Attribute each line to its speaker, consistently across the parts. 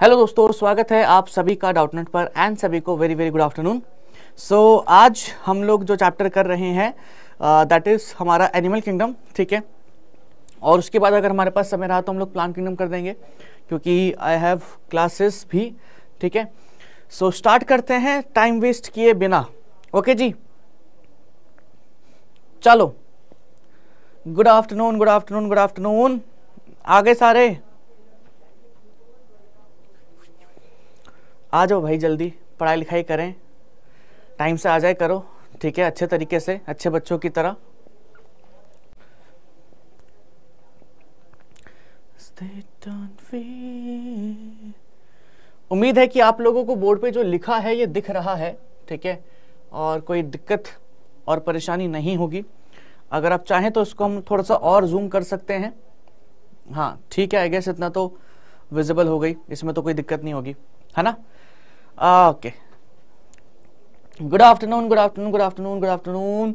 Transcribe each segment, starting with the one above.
Speaker 1: Hello दोस्तों स्वागत है आप सभी का डाउटनेट पर एंड सभी को very very good afternoon so आज हम लोग जो चैप्टर कर रहे हैं दैट uh, इज़ हमारा एनिमल किंगडम ठीक है? और उसके बाद अगर हमारे पास समय रहा तो हम लोग प्लान किंगडम कर देंगे क्योंकि आई हैव क्लासेस भी ठीक है? सो स्टार्ट करते हैं टाइम वेस्ट किए बिना ओके जी? चलो। Good afternoon good afternoon good afternoon आगे सारे। आ जाओ भाई जल्दी, पढ़ाई लिखाई करें। टाइम से आ जाए करो, ठीक है? अच्छे तरीके से, अच्छे बच्चों की तरह। उम्मीद है कि आप लोगों को बोर्ड पे जो लिखा है, ये दिख रहा है, ठीक है? और कोई दिक्कत और परेशानी नहीं होगी। अगर आप चाहें तो इसको हम थोड़ा सा और जूम कर सकते हैं। हाँ ठीक है आई गेस इतना तो विजिबल हो गई। इसमें तो कोई दिक्कत नहीं होगी, है ना? Okay good afternoon good afternoon good afternoon good afternoon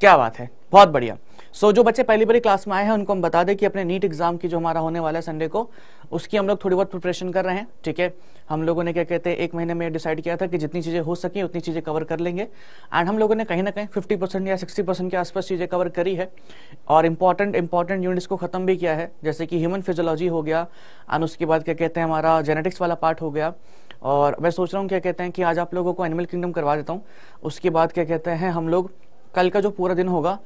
Speaker 1: क्या बात है? बहुत बढ़िया। सो so, जो बच्चे पहली बारी क्लास में आए हैं उनको हम बता दें कि अपने नीट एग्ज़ाम की जो हमारा होने वाला है संडे को उसकी हम लोग थोड़ी बहुत प्रिपरेशन कर रहे हैं ठीक है? हम लोगों ने क्या कहते हैं एक महीने में डिसाइड किया था कि जितनी चीज़ें हो सकें उतनी चीज़ें कवर कर लेंगे। एंड हम लोगों ने कहीं ना कहीं फिफ्टी परसेंट या सिक्सटी परसेंट के आसपास चीज़ें कवर करी है। और इंपॉर्टेंट इंपॉर्टेंट यूनिट्स को खत्म भी किया है जैसे कि ह्यूमन फिजोलॉजी हो गया एंड उसके बाद क्या कहते हैं हमारा जेनेटिक्स वाला पार्ट हो गया। और मैं सोच रहा हूँ क्या कहते हैं कि आज आप लोगों को एनिमल किंगडम करवा देता हूँ। उसके बाद क्या कहते हैं हम लोग कल का जो पूरा दिन होगा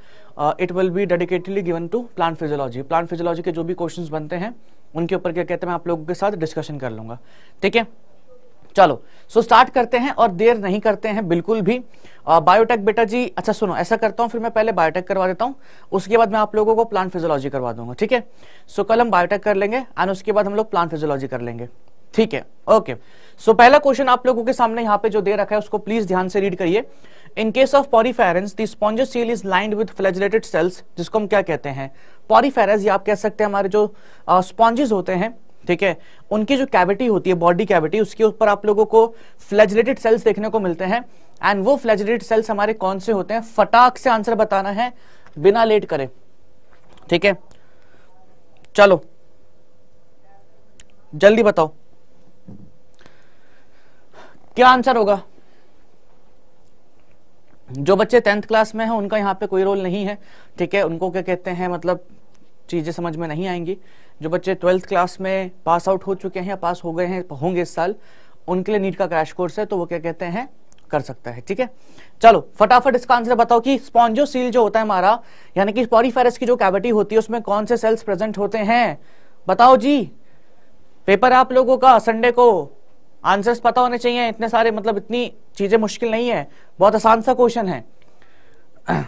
Speaker 1: it will be dedicatedly given to plant physiology plant physiology के जो भी क्वेश्चंस बनते हैं, उनके ऊपर क्या कहते हैं, मैं आप लोगों के साथ डिस्कशन कर लूँगा। ठीक है? चलो सो so स्टार्ट करते हैं और देर नहीं करते हैं, बिल्कुल भी। बायोटेक बेटा जी अच्छा सुनो, ऐसा करता हूँ, फिर मैं पहले बायोटेक करवा देता हूँ, उसके बाद मैं आप लोगों को प्लांट फिजियोलॉजी करवा दूँगा, ठीक है? सो कल हम बायोटेक कर लेंगे एंड उसके बाद हम लोग प्लांट फिजियोलॉजी कर लेंगे। ठीक है ओके सो पहला क्वेश्चन आप लोगों के सामने यहाँ पे जो दे रखा है उसको प्लीज़ ध्यान से रीड करिए। In case of poriferans the spongocoel is lined with flagellated cells जिसको हम क्या कहते हैं? पॉरीफेरेंस या आप कह सकते हैं हमारे जो स्पॉन्जेस uh, होते हैं ठीक है उनकी जो कैविटी होती है बॉडी कैविटी उसके ऊपर आप लोगों को फ्लैजिलेटेड सेल्स देखने को मिलते हैं। एंड वो फ्लैजिलेटेड सेल्स हमारे कौन से होते हैं? फटाक से आंसर बताना है बिना लेट करे। ठीक है? चलो। जल्दी बताओ। क्या आंसर होगा? जो बच्चे टेंथ क्लास में हैं, उनका यहाँ पे कोई रोल नहीं है, ठीक है? उनको क्या कहते हैं मतलब चीज़ें समझ में नहीं आएँगी। जो बच्चे ट्वेल्थ क्लास में पास आउट हो चुके हैं या पास हो गए हैं, होंगे इस साल, उनके लिए नीट का क्रैश कोर्स है तो वो क्या कहते हैं, कर सकता है, ठीक है? चलो, फटाफट इसका आंसर बताओ कि स्पॉन्जो सील जो होता है हमारा, यानी कि पॉरीफेरस की जो कैविटी होती है, उसमें कौन से सेल्स प्रेजेंट होते हैं? बताओ जी। पेपर आप लोगों का संडे को। आंसर्स पता होने चाहिए इतने सारे मतलब इतनी चीज़ें मुश्किल नहीं है। बहुत आसान सा क्वेश्चन है।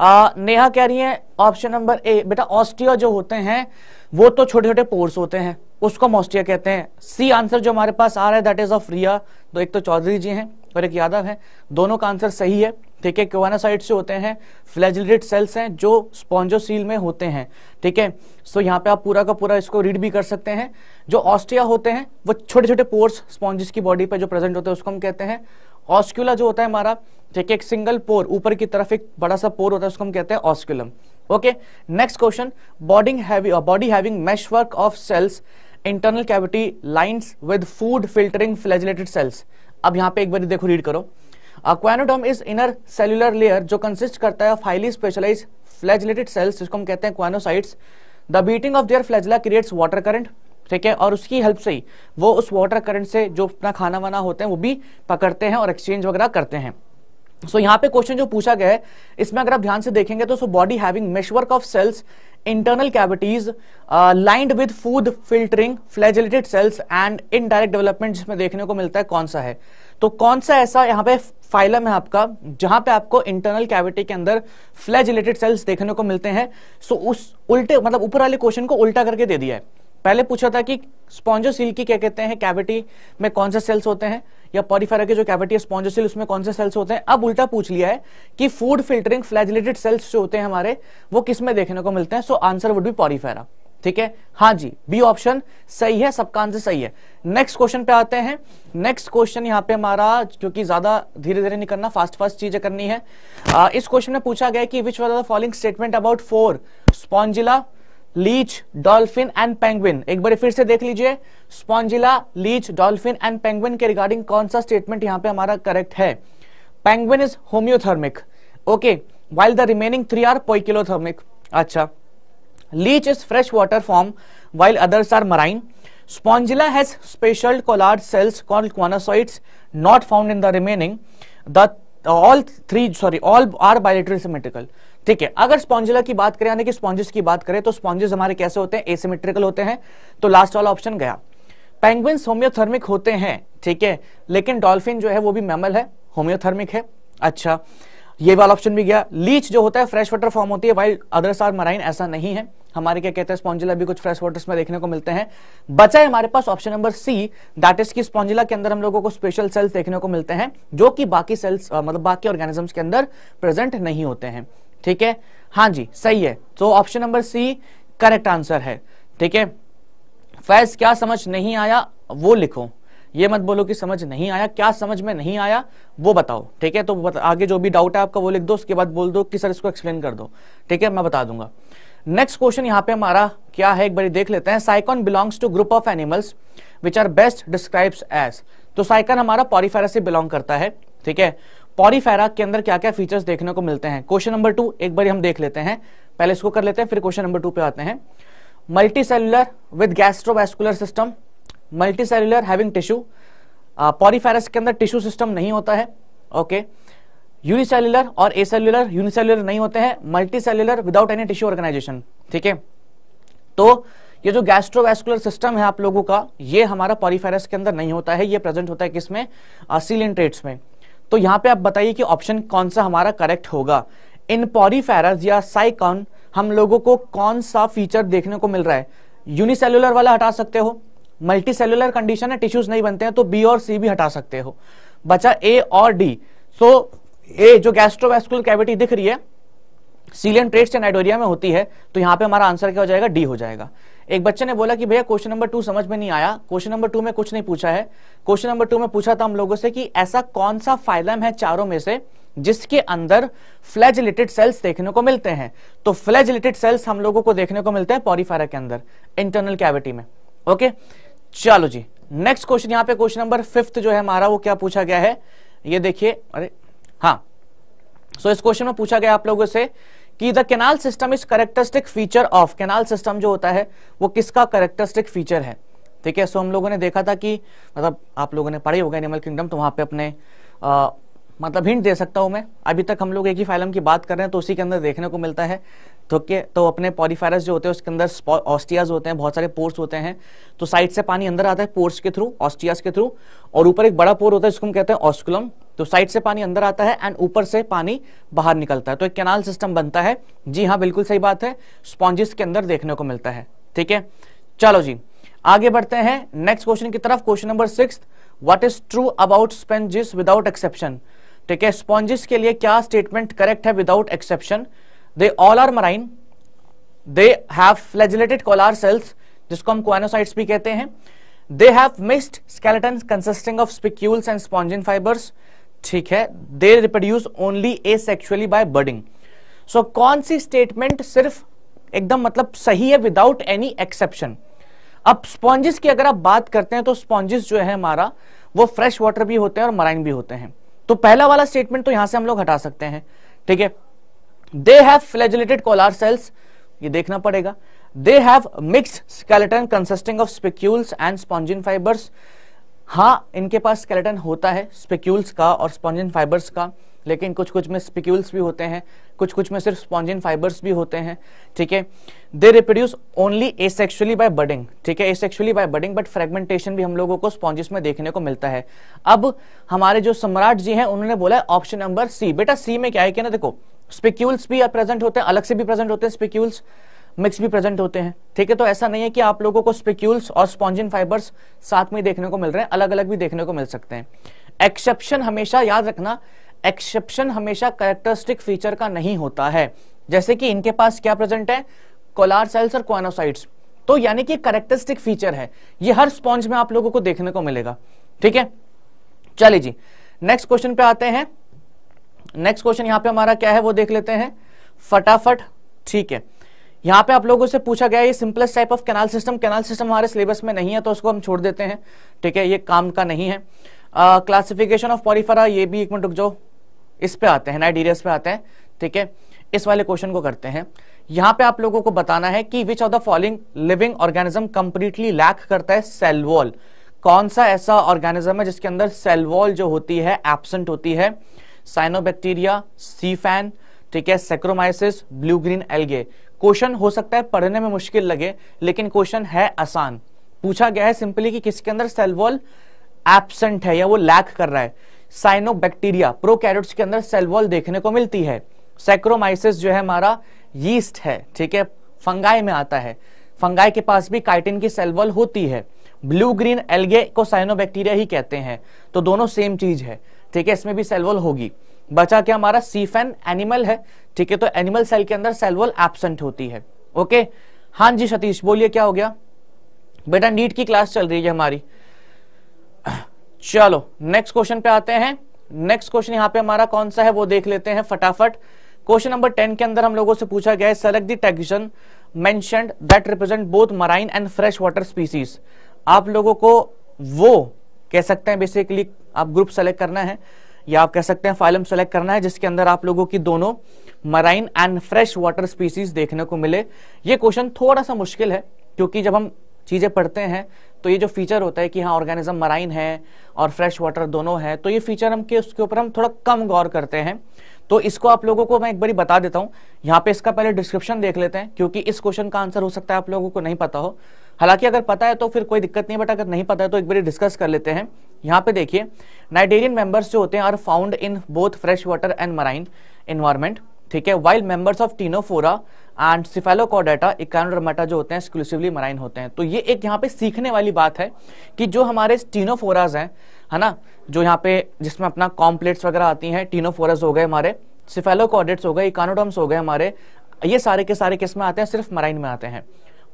Speaker 1: आ, नेहा कह रही है ऑप्शन नंबर ए बेटा ऑस्टिया जो होते हैं वो तो छोटे छोटे पोर्स होते हैं उसको मोस्टिया कहते हैं। सी आंसर जो हमारे पास आ रहा है दैट इज़ ऑफ़ रिया तो एक तो चौधरी जी हैं। और एक यादव है। दोनों का आंसर सही है। ठीक है क्वानासाइट से होते हैं फ्लैजिलेटेड सेल्स हैं, जो स्पॉन्जोसील में होते हैं। ठीक है सो यहाँ पे आप पूरा का पूरा इसको रीड भी कर सकते हैं। जो ऑस्ट्रिया होते हैं, वो छोटे छोटे पोर्स स्पॉन्जिस की बॉडी पे जो प्रेजेंट होते हैं, उसको हम कहते हैं ऑस्क्यूला जो होता है हमारा। ठीक है, एक सिंगल पोर ऊपर की तरफ़ एक बड़ा सा पोर होता है, उसको हम कहते हैं osculum. Okay next question body body having mesh work of cells internal cavity lines with food filtering flagellated cells अब यहाँ पे एक बार देखो रीड करो। Choanoderm is inner cellular layer जो कंसिस्ट करता है हाईली स्पेशलाइज फ्लैजिलेटेड सेल्स जिसको हम कहते हैं choanocytes the beating of their flagella creates water current ठीक है? और उसकी हेल्प से ही वो उस वाटर करंट से जो अपना खाना वाना होते हैं वो भी पकड़ते हैं और एक्सचेंज वगैरह करते हैं। सो so, यहाँ पे क्वेश्चन जो पूछा गया है इसमें अगर आप ध्यान से देखेंगे तो so body having meshwork of cells internal cavities lined with food filtering filtering cells and indirect development जिसमें देखने को मिलता है कौन सा है। तो कौन सा ऐसा यहाँ पे फाइलम है आपका, जहाँ पे आपको इंटरनल कैविटी के अंदर फ्लैजिलेटेड सेल्स देखने को मिलते हैं। सो उस उल्टे मतलब ऊपर वाले क्वेश्चन को उल्टा करके दे दिया है। पहले पूछा था कि स्पॉन्जोसिल की क्या कहते हैं? कैविटी में कौन से सेल्स होते हैं? या पॉरीफेरा की जो कैविटी है स्पॉन्जोसिल उसमें कौन से सेल्स होते हैं? अब उल्टा पूछ लिया है कि फ़ूड फिल्टरिंग फ्लैजिलेटेड सेल्स जो होते हैं हमारे वो किसमें देखने को मिलते हैं? So answer would be Porifera ठीक है? हाँ जी बी ऑप्शन सही है सबका आंसर सही है। नेक्स्ट क्वेश्चन पे आते हैं। नेक्स्ट क्वेश्चन यहाँ पे हमारा क्योंकि ज़्यादा धीरे धीरे नहीं करना फास्ट फास्ट चीज़ें करनी है। आ, इस क्वेश्चन में पूछा गया कि which was the following statement about four Spongilla leech, dolphin and penguin. एक बार फिर से देख लीजिए, Spongilla, leech, dolphin and penguin के रिगार्डिंग कौन सा स्टेटमेंट यहाँ पे हमारा करेक्ट है? Penguin is homeothermic okay while the remaining three are poikilothermic अच्छा। Leech is fresh water form while others are marine Spongilla has special collared cells called choanocytes not found in the remaining The, all three, sorry, all are bilaterally symmetrical. ठीक है, अगर Spongilla की बात करें, यानी कि sponges की बात करें तो स्पॉन्जेस हमारे कैसे होते हैं? एसिमेट्रिकल होते हैं। तो लास्ट वाला ऑप्शन गया। पेंगुइन्स होम्योथर्मिक होते हैं, ठीक है, लेकिन डॉल्फिन जो है, वो भी मैमल है होम्योथर्मिक है। अच्छा ये वाला ऑप्शन भी गया। लीच जो होता है फ्रेश वाटर फॉर्म होती है वाइल अदर्स आर मराइन ऐसा नहीं है। हमारे क्या कहते हैं स्पॉन्जिला भी कुछ फ्रेश वाटर्स में देखने को मिलते हैं। बचा है हमारे पास option number C that is की स्पॉन्जिला के अंदर हम लोगों को स्पेशल सेल्स देखने को मिलते हैं, जो कि बाकी सेल्स मतलब बाकी ऑर्गेनिजम्स के अंदर प्रेजेंट नहीं होते हैं। ठीक है? हाँ जी, सही है। तो option number C correct answer है। ठीक है? फैज क्या समझ नहीं आया? वो लिखो। ये मत बोलो कि समझ नहीं आया। क्या समझ में नहीं आया? वो बताओ। ठीक है? तो आगे जो भी डाउट है आपका, वो लिख दो। उसके बाद बोल दो कि सर इसको एक्सप्लेन कर दो। ठीक है? मैं बता दूँगा। नेक्स्ट क्वेश्चन यहाँ पे हमारा क्या है? एक बार देख लेते हैं। Sycon belongs to group of animals which are best describes as तो साइकन हमारा पॉरीफेरा से बिलोंग करता है। ठीक है? पॉरीफेरा के अंदर क्या क्या फीचर्स देखने को मिलते हैं? क्वेश्चन नंबर टू एक बार हम देख लेते हैं। पहले इसको कर लेते हैं, फिर क्वेश्चन नंबर टू पे आते हैं। Multi cellular with gastrovascular system multi cellular having tissue poriferas के अंदर टिश्यू सिस्टम नहीं होता है। ओके. यूनिसेल्युलर और एसेल्युलर यूनिसेल्युलर नहीं होते हैं। Multi cellular without any tissue organisation ठीक है? तो ये जो गैस्ट्रोवैस्कुलर सिस्टम है आप लोगों का, ये हमारा पॉरीफेरस के अंदर नहीं होता है। ये प्रेजेंट होता है किसमें? सीलियन ट्रेट्स में। तो यहाँ पे आप बताइए कि ऑप्शन कौन सा हमारा करेक्ट होगा? इन पॉरीफेरस या साइकॉन हम लोगों को कौन सा फीचर देखने को मिल रहा है? यूनिसेल्युलर वाला हटा सकते हो। मल्टी सेल्युलर कंडीशन है टिश्यूज नहीं बनते हैं तो बी और सी भी हटा सकते हो। बचा ए और डी सो ए जो गैस्ट्रोवेस्कुलर कैविटी दिख रही है सीलियन ट्रेट्स नाइडोरिया में होती है तो यहाँ पे हमारा आंसर क्या हो जाएगा? डी हो जाएगा। एक बच्चे ने बोला कि भैया क्वेश्चन नंबर टू समझ में नहीं आया। क्वेश्चन नंबर टू में कुछ नहीं पूछा है। क्वेश्चन नंबर टू में पूछा था हम लोगों से कि ऐसा कौन सा फाइलम है चारों में से जिसके अंदर फ्लैजलेटेड सेल्स देखने को मिलते हैं? तो फ्लैजलेटेड सेल्स हम लोगों को देखने को मिलते हैं पॉरीफायरा के अंदर इंटरनल कैविटी में। ओके चलो जी नेक्स्ट क्वेश्चन यहाँ पे क्वेश्चन नंबर फिफ्थ जो है हमारा वो क्या पूछा गया है? ये देखिए अरे हाँ। सो so, इस क्वेश्चन में पूछा गया आप लोगों से कि the canal system is characteristic feature of canal system जो होता है वो किसका करेक्टरिस्टिक फीचर है? ठीक है सो हम लोगों ने देखा था कि मतलब आप लोगों ने पढ़े होगा एनिमल किंगडम तो वहाँ पे अपने आ, मतलब हिंट दे सकता हूँ मैं। अभी तक हम लोग एक ही फाइलम की बात कर रहे हैं तो उसी के अंदर देखने को मिलता है। तो के तो अपने पॉरीफायरस जो होते हैं, उसके अंदर ऑस्टियाज होते हैं, बहुत सारे पोर्स होते हैं तो साइड से पानी अंदर आता है पोर्स के थ्रू, ऑस्टियाज के थ्रू, और ऊपर एक बड़ा पोर होता है, जिसको हम कहते हैं ऑस्कुलम तो साइड से पानी अंदर आता है एंड ऊपर से पानी बाहर निकलता है। तो एक कैनाल सिस्टम बनता है। जी हाँ बिल्कुल सही बात है स्पॉन्जिस के अंदर देखने को मिलता है, ठीक है? चलो जी, आगे बढ़ते हैं। नेक्स्ट क्वेश्चन की तरफ़ question number six what is true about sponges without exception ठीक है स्पॉन्जिस के लिए क्या स्टेटमेंट करेक्ट है without exception they all are marine they have flagellated collar cells जिसको हम क्वानोसाइट्स भी कहते हैं। They have missed skeleton consisting of spicules and spongin fibres ठीक है? They reproduce only asexually by budding so कौन सी स्टेटमेंट सिर्फ़ एकदम मतलब सही है विदाउट एनी एक्सेप्शन अब स्पॉन्जिस की अगर आप बात करते हैं तो स्पॉन्जिस जो है हमारा, वो फ्रेश वाटर भी होते हैं और मराइन भी होते हैं। तो पहला वाला स्टेटमेंट तो यहाँ से हम लोग हटा सकते हैं। ठीक है? They have flagellated collar cells ये देखना पड़ेगा. They have mixed skeleton consisting of spicules and spongin fibres हाँ इनके पास स्केलेटन होता है स्पिक्यूल्स का और स्पॉन्जिन फाइबर्स का. लेकिन कुछ कुछ में स्पिक्यूल्स भी होते हैं. कुछ कुछ में सिर्फ़ स्पॉन्जिन फाइबर्स भी होते हैं. ठीक है? They reproduce only asexually by budding ठीक है? Asexually by budding but fragmentation भी हम लोगों को स्पॉन्जिस में देखने को मिलता है. अब हमारे जो सम्राट जी हैं, उन्होंने बोला ऑप्शन नंबर सी बेटा सी में क्या है? कि ना देखो स्पिक्यूल्स भी प्रेजेंट होते हैं, अलग से भी प्रेजेंट होते हैं स्पिक्यूल्स मिक्स भी प्रेजेंट होते हैं। ठीक है तो ऐसा नहीं है कि आप लोगों को स्पिक्यूल्स और स्पॉन्जिन फाइबर्स साथ में देखने को मिल रहे हैं अलग अलग भी देखने को मिल सकते हैं। एक्सेप्शन हमेशा, याद रखना एक्सेप्शन हमेशा कैरेक्टरिस्टिक फीचर का नहीं होता है। जैसे कि इनके पास क्या प्रेजेंट है? कोलार सेल्स और क्वानोसाइट्स तो यानी कि करेक्टरिस्टिक फीचर है। ये हर स्पॉन्ज में आप लोगों को देखने को मिलेगा। ठीक है? चलिए जी नेक्स्ट क्वेश्चन पे आते हैं। नेक्स्ट क्वेश्चन यहाँ पे हमारा क्या है वो देख लेते हैं। फटाफट, ठीक है। यहाँ पे आप लोगों से पूछा गया ये simplest type of canal system canal system हमारे सिलेबस में नहीं है तो उसको हम छोड़ देते हैं। ठीक है, ये काम का नहीं है। क्लासिफिकेशन ऑफ़ पॉरीफरा ये भी एक मिनट जाओ। इस पे आते हैं नाइडीरियस पे आते हैं। ठीक है, इस वाले क्वेश्चन को करते हैं। यहाँ पे आप लोगों को बताना है कि which of the following living organism completely lack करता है सेल वॉल कौन सा ऐसा ऑर्गेनिज्म है जिसके अंदर सेल वॉल जो होती है एबसेंट होती है? साइनोबैक्टीरिया सीफैन ठीक है Saccharomyces blue green algae question हो सकता है पढ़ने में मुश्किल लगे, लेकिन क्वेश्चन है आसान. पूछा गया है सिंपली कि किसके अंदर सेल वॉल एबसेंट है या वो लैक कर रहा है. साइनोबैक्टीरिया प्रोकैरियोट्स के अंदर सेल वॉल देखने को मिलती है. सेक्रोमाइसिस जो है हमारा यीस्ट है, ठीक है फंगाई में आता है. फंगाई के पास भी काइटिन की सेल वॉल होती है. ब्लू ग्रीन एल्गे को साइनोबैक्टीरिया ही कहते हैं. तो दोनों सेम चीज़ है. ठीक है, इसमें भी सेल वॉल होगी। बचा क्या हमारा? सीफेन एनिमल है। ठीक है तो एनिमल सेल के अंदर सेल वॉल एबसेंट होती है। ओके हाँ जी, सतीश, बोलिए क्या हो गया? बेटा, नीट की क्लास चल रही है हमारी। चलो नेक्स्ट क्वेश्चन पे आते हैं। नेक्स्ट क्वेश्चन यहाँ पे हमारा कौन सा है, वो देख लेते हैं फटाफट। क्वेश्चन नंबर टेन के अंदर हम लोगों से पूछा गया है select the taxon mentioned that represent both marine and fresh water species आप लोगों को वो कह सकते हैं बेसिकली आप ग्रुप सेलेक्ट करना है, या आप कह सकते हैं फाइलम सेलेक्ट करना है, जिसके अंदर आप लोगों की दोनों marine and fresh water species देखने को मिले। ये क्वेश्चन थोड़ा सा मुश्किल है, क्योंकि जब हम चीज़ें पढ़ते हैं तो ये जो फीचर होता है कि हाँ ऑर्गेनिज्म मराइन है और फ्रेश वाटर दोनों है तो ये फीचर हम के, उसके ऊपर हम थोड़ा कम गौर करते हैं। तो इसको आप लोगों को मैं एक बार बता देता हूँ। यहाँ पे इसका पहले डिस्क्रिप्शन देख लेते हैं, क्योंकि इस क्वेश्चन का आंसर हो सकता है आप लोगों को नहीं पता हो। हालाँकि अगर पता है तो फिर कोई दिक्कत नहीं बट अगर नहीं पता है तो एक बार डिस्कस कर लेते हैं। यहाँ पे देखिए नाइटेरियन मेंबर्स जो होते हैं are found in both fresh water and marine environment ठीक है? While members of Ctenophora and Cephalochordata Echinodermata जो होते हैं एक्सक्लूसिवली मराइन होते हैं। तो ये एक यहाँ पे सीखने वाली बात है कि जो हमारे टीनोफोराज हैं, है ना? जो यहाँ पे जिसमें अपना कॉम्प्लेट्स वगैरह आती हैं टीनोफोरस हो गए हमारे सिफेलोकॉडेट्स हो गए इकानोडम्स हो गए हमारे, ये सारे के सारे किसमें आते हैं? सिर्फ़ मराइन में आते हैं।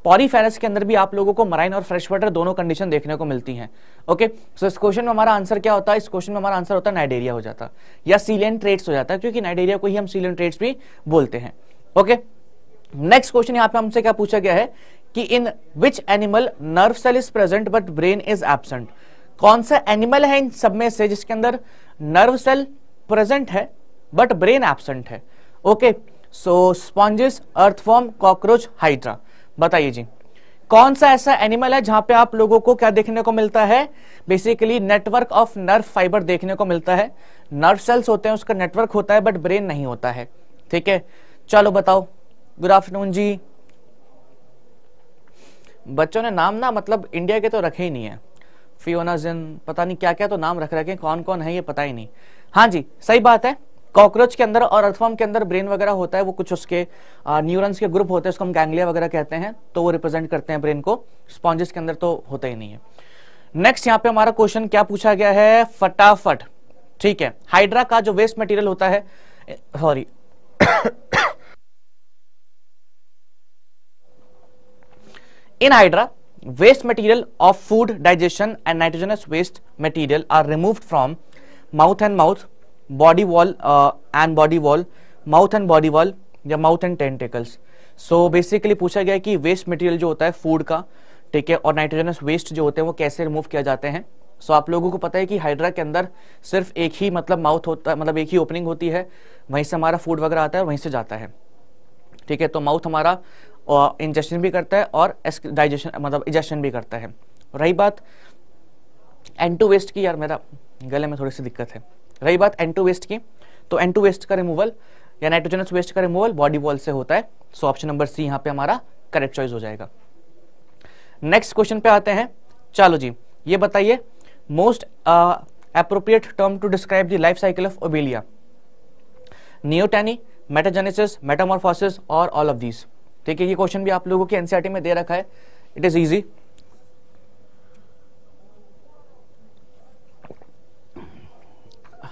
Speaker 1: पॉरीफेरस के अंदर भी आप लोगों को मराइन और फ्रेश वाटर दोनों कंडीशन देखने को मिलती हैं। ओके सो इस क्वेश्चन में हमारा आंसर क्या होता है? इस क्वेश्चन में हमारा आंसर होता है नाइडेरिया हो जाता। या सीलियन ट्रेड्स हो जाता है, क्योंकि नाइडेरिया को ही हम सीलियन ट्रेड्स भी बोलते हैं। ओके नेक्स्ट क्वेश्चन यहाँ पे हमसे क्या पूछा गया है? कि in which animal nerve cell is present but brain is absent कौन सा एनिमल है इन सब में से जिसके अंदर नर्व सेल प्रेजेंट है बट ब्रेन एबसेंट है? Okay so sponges earthworm cockroach Hydra बताइए जी। कौन सा ऐसा एनिमल है जहाँ पे आप लोगों को क्या देखने को मिलता है? Basically network of nerve fibre देखने को मिलता है। नर्व सेल्स होते हैं, उसका नेटवर्क होता है बट ब्रेन नहीं होता है। ठीक है? चलो बताओ। गुड आफ्टरनून जी। बच्चों ने नाम ना मतलब इंडिया के तो रखे ही नहीं है। फियोनाजिन पता नहीं क्या क्या तो नाम रख रखे कौन कौन है ये पता ही नहीं। हाँ जी, सही बात है। कॉकरोच के अंदर और अर्थफॉर्म के अंदर ब्रेन वगैरह होता है, वो कुछ उसके न्यूरॉन्स के ग्रुप होते हैं, उसको हम गैंग्लिया वगैरह कहते हैं तो वो रिप्रेजेंट करते हैं ब्रेन को। स्पॉन्जेस के अंदर तो होता ही नहीं है। नेक्स्ट यहाँ पे हमारा क्वेश्चन क्या पूछा गया है? फटाफट। ठीक है। हाइड्रा का जो वेस्ट मटेरियल होता है sorry in Hydra waste material of food digestion and nitrogenous waste material are removed from mouth and body wall and body wall mouth and body wall या mouth and tentacles so basically पूछा गया कि waste material जो होता है food का ठीक है और नाइट्रोजनस वेस्ट जो होते हैं वो कैसे रिमूव किया जाते हैं? सो so, आप लोगों को पता है कि हाइड्रा के अंदर सिर्फ़ एक ही मतलब माउथ होता है मतलब एक ही ओपनिंग होती है वहीं से हमारा फ़ूड वगैरह आता है वहीं से जाता है। ठीक है तो माउथ हमारा इंजेक्शन भी करता है और डाइजेशन मतलब इजेशन भी करता है। रही बात एंटू वेस्ट की यार मेरा गले में थोड़ी सी दिक्कत है। रही बात एन टू वेस्ट की तो एन वेस्ट का रिमूवल या नाइट्रोजनस वेस्ट का रिमूवल बॉडी वॉल से होता है सो ऑप्शन नंबर सी यहाँ पे हमारा करेक्ट चॉइस हो जाएगा। नेक्स्ट क्वेश्चन पे आते हैं। चलो जी, ये बताइए most appropriate term to describe the life cycle of Obelia neoteny metagenesis metamorphosis और ऑल ऑफ़ दीज ठीक है, ये क्वेश्चन भी आप लोगों की एनसीआरटी में दे रखा है। इट इज़ इजी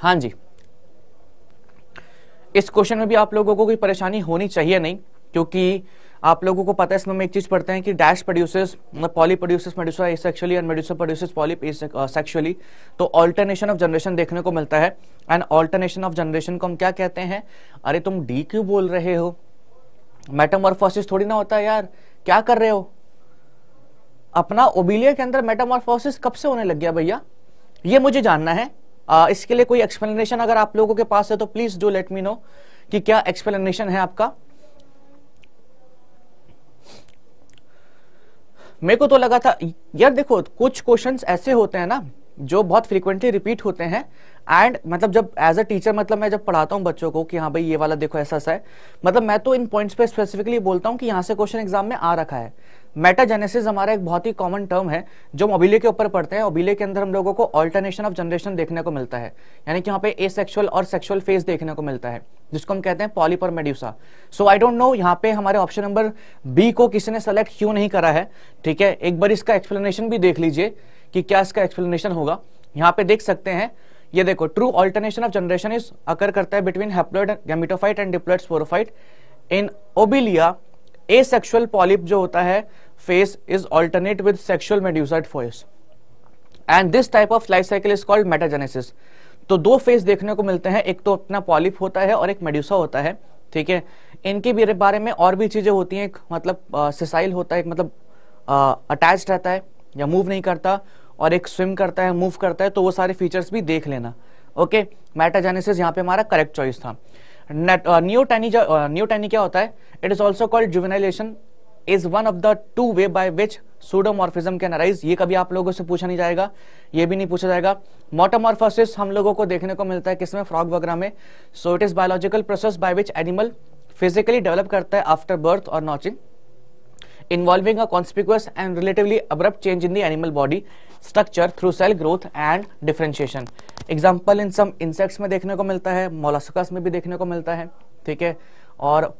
Speaker 1: हाँ जी। इस क्वेश्चन में भी आप लोगों को कोई परेशानी होनी चाहिए नहीं, क्योंकि आप लोगों को पता है, इसमें हम एक चीज़ पढ़ते हैं कि dash produces polyp produces medusa asexually and medusa produces polyp sexually तो ऑल्टरनेशन ऑफ़ जनरेशन देखने को मिलता है। एंड ऑल्टरनेशन ऑफ़ जनरेशन को हम क्या कहते हैं? अरे तुम डी क्यों बोल रहे हो? मेटामॉर्फोसिस थोड़ी ना होता है यार। क्या कर रहे हो? अपना ओबिलिया के अंदर मेटामॉर्फोसिस कब से होने लग गया भैया? ये मुझे जानना है। आ, इसके लिए कोई एक्सप्लेनेशन अगर आप लोगों के पास है तो please do let me know कि क्या एक्सप्लेनेशन है आपका। मेरे को तो लगा था यार देखो कुछ क्वेश्चंस ऐसे होते हैं ना जो बहुत फ्रीक्वेंटली रिपीट होते हैं एंड मतलब जब एज अ टीचर मतलब मैं जब पढ़ाता हूँ बच्चों को कि हाँ भाई ये वाला देखो ऐसा ऐसा है मतलब मैं तो इन पॉइंट्स पे स्पेसिफिकली बोलता हूँ कि यहाँ से क्वेश्चन एग्ज़ाम में आ रखा है। मेटाजेनेसिस हमारा एक बहुत ही कॉमन टर्म है, जो मोबिले के ऊपर पढ़ते हैं मोबिले के अंदर हम लोगों को ऑल्टरनेशन ऑफ़ जनरेशन देखने को मिलता है। यानी कि यहाँ पे ए सेक्शुअल और सेक्शुअल फ़ेज़ देखने को मिलता है, जिसको हम कहते हैं polyp or medusa so I don't know यहाँ पे हमारे ऑप्शन नंबर बी को किसी ने सेलेक्ट क्यों नहीं करा है, ठीक है? एक बार इसका एक्सप्लेनेशन भी देख लीजिए। कि क्या इसका एक्सप्लेनेशन होगा? यहाँ पे देख सकते हैं, ये देखो true alternation of generation is occur करता है between haploid gametophyte and diploid sporophyte in Obelia asexual polyp जो होता है phase is alternate with sexual medusoid phase and this type of life cycle is called metagenesis तो दो face देखने को मिलते हैं, एक तो अपना पॉलिप होता है और एक मेड्यूसा होता है, ठीक है? इनके बारे में और भी चीज़ें होती हैं मतलब सिसाइल होता है मतलब अटैच रहता है या मूव नहीं करता। और एक स्विम करता है मूव करता है तो वो सारे फीचर्स भी देख लेना। ओके मेटाजेनेसिस यहाँ पे हमारा करेक्ट चॉइस था। न्यूटैनी न्यूटैनी क्या होता है? It is also called juvenilisation is one of the two way by which pseudomorphism can arise ये कभी आप लोगों से पूछा नहीं जाएगा। ये भी नहीं पूछा जाएगा। मोटोमॉर्फोसिस हम लोगों को देखने को मिलता है किसमें? फ्रॉग वगैरह में। So it is biological process by which animal physically develop करता है आफ्टर बर्थ और notching. Involving a conspicuous and relatively abrupt change in the animal body, structure, through cell growth and differentiation. Example in some insects में देखने को मिलता है मोलास्कस में भी देखने को मिलता है, ठीक है? और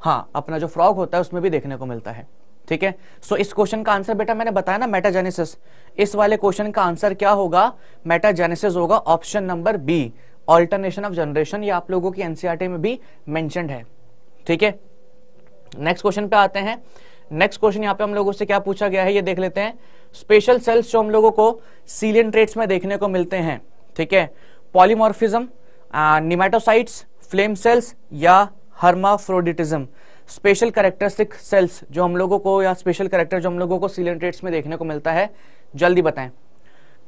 Speaker 1: हाँ अपना जो फ्रॉग होता है, उसमें भी देखने को मिलता है, ठीक है? सो इस क्वेश्चन का आंसर बेटा मैंने बताया ना मेटाजेनेसिस इस वाले क्वेश्चन का आंसर क्या होगा? मेटाजेनेसिस होगा option number B alternation of generation ये आप लोगों की एनसीआरटी में भी मेंशनड है, ठीक है? नेक्स्ट क्वेश्चन पे आते हैं. नेक्स्ट क्वेश्चन यहाँ पे हम लोगों से क्या पूछा गया है, ये देख लेते हैं। स्पेशल सेल्स जो हम लोगों को सीलियन ट्रेट्स में देखने को मिलते हैं, ठीक है? पॉलीमॉर्फिज्म निमेटोसाइट्स फ्लेम सेल्स या हर्माफ्रोडिटिज्म स्पेशल करेक्टरिस्टिक सेल्स जो हम लोगों को या स्पेशल करेक्टर जो हम लोगों को सीलियन ट्रेट्स में देखने को मिलता है, जल्दी बताएँ।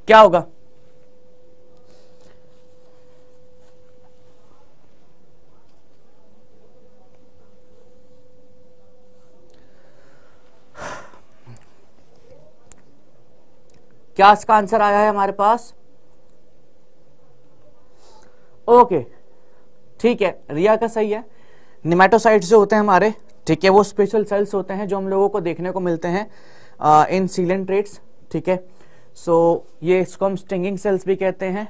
Speaker 1: क्या होगा? क्या इसका आंसर आया है हमारे पास? ओके ठीक है रिया का सही है। निमेटोसाइट्स जो होते हैं हमारे ठीक है वो स्पेशल सेल्स होते हैं जो हम लोगों को देखने को मिलते हैं इन सीलन ट्रेट्स ठीक है। सो so, ये इसको हम स्टिंगिंग सेल्स भी कहते हैं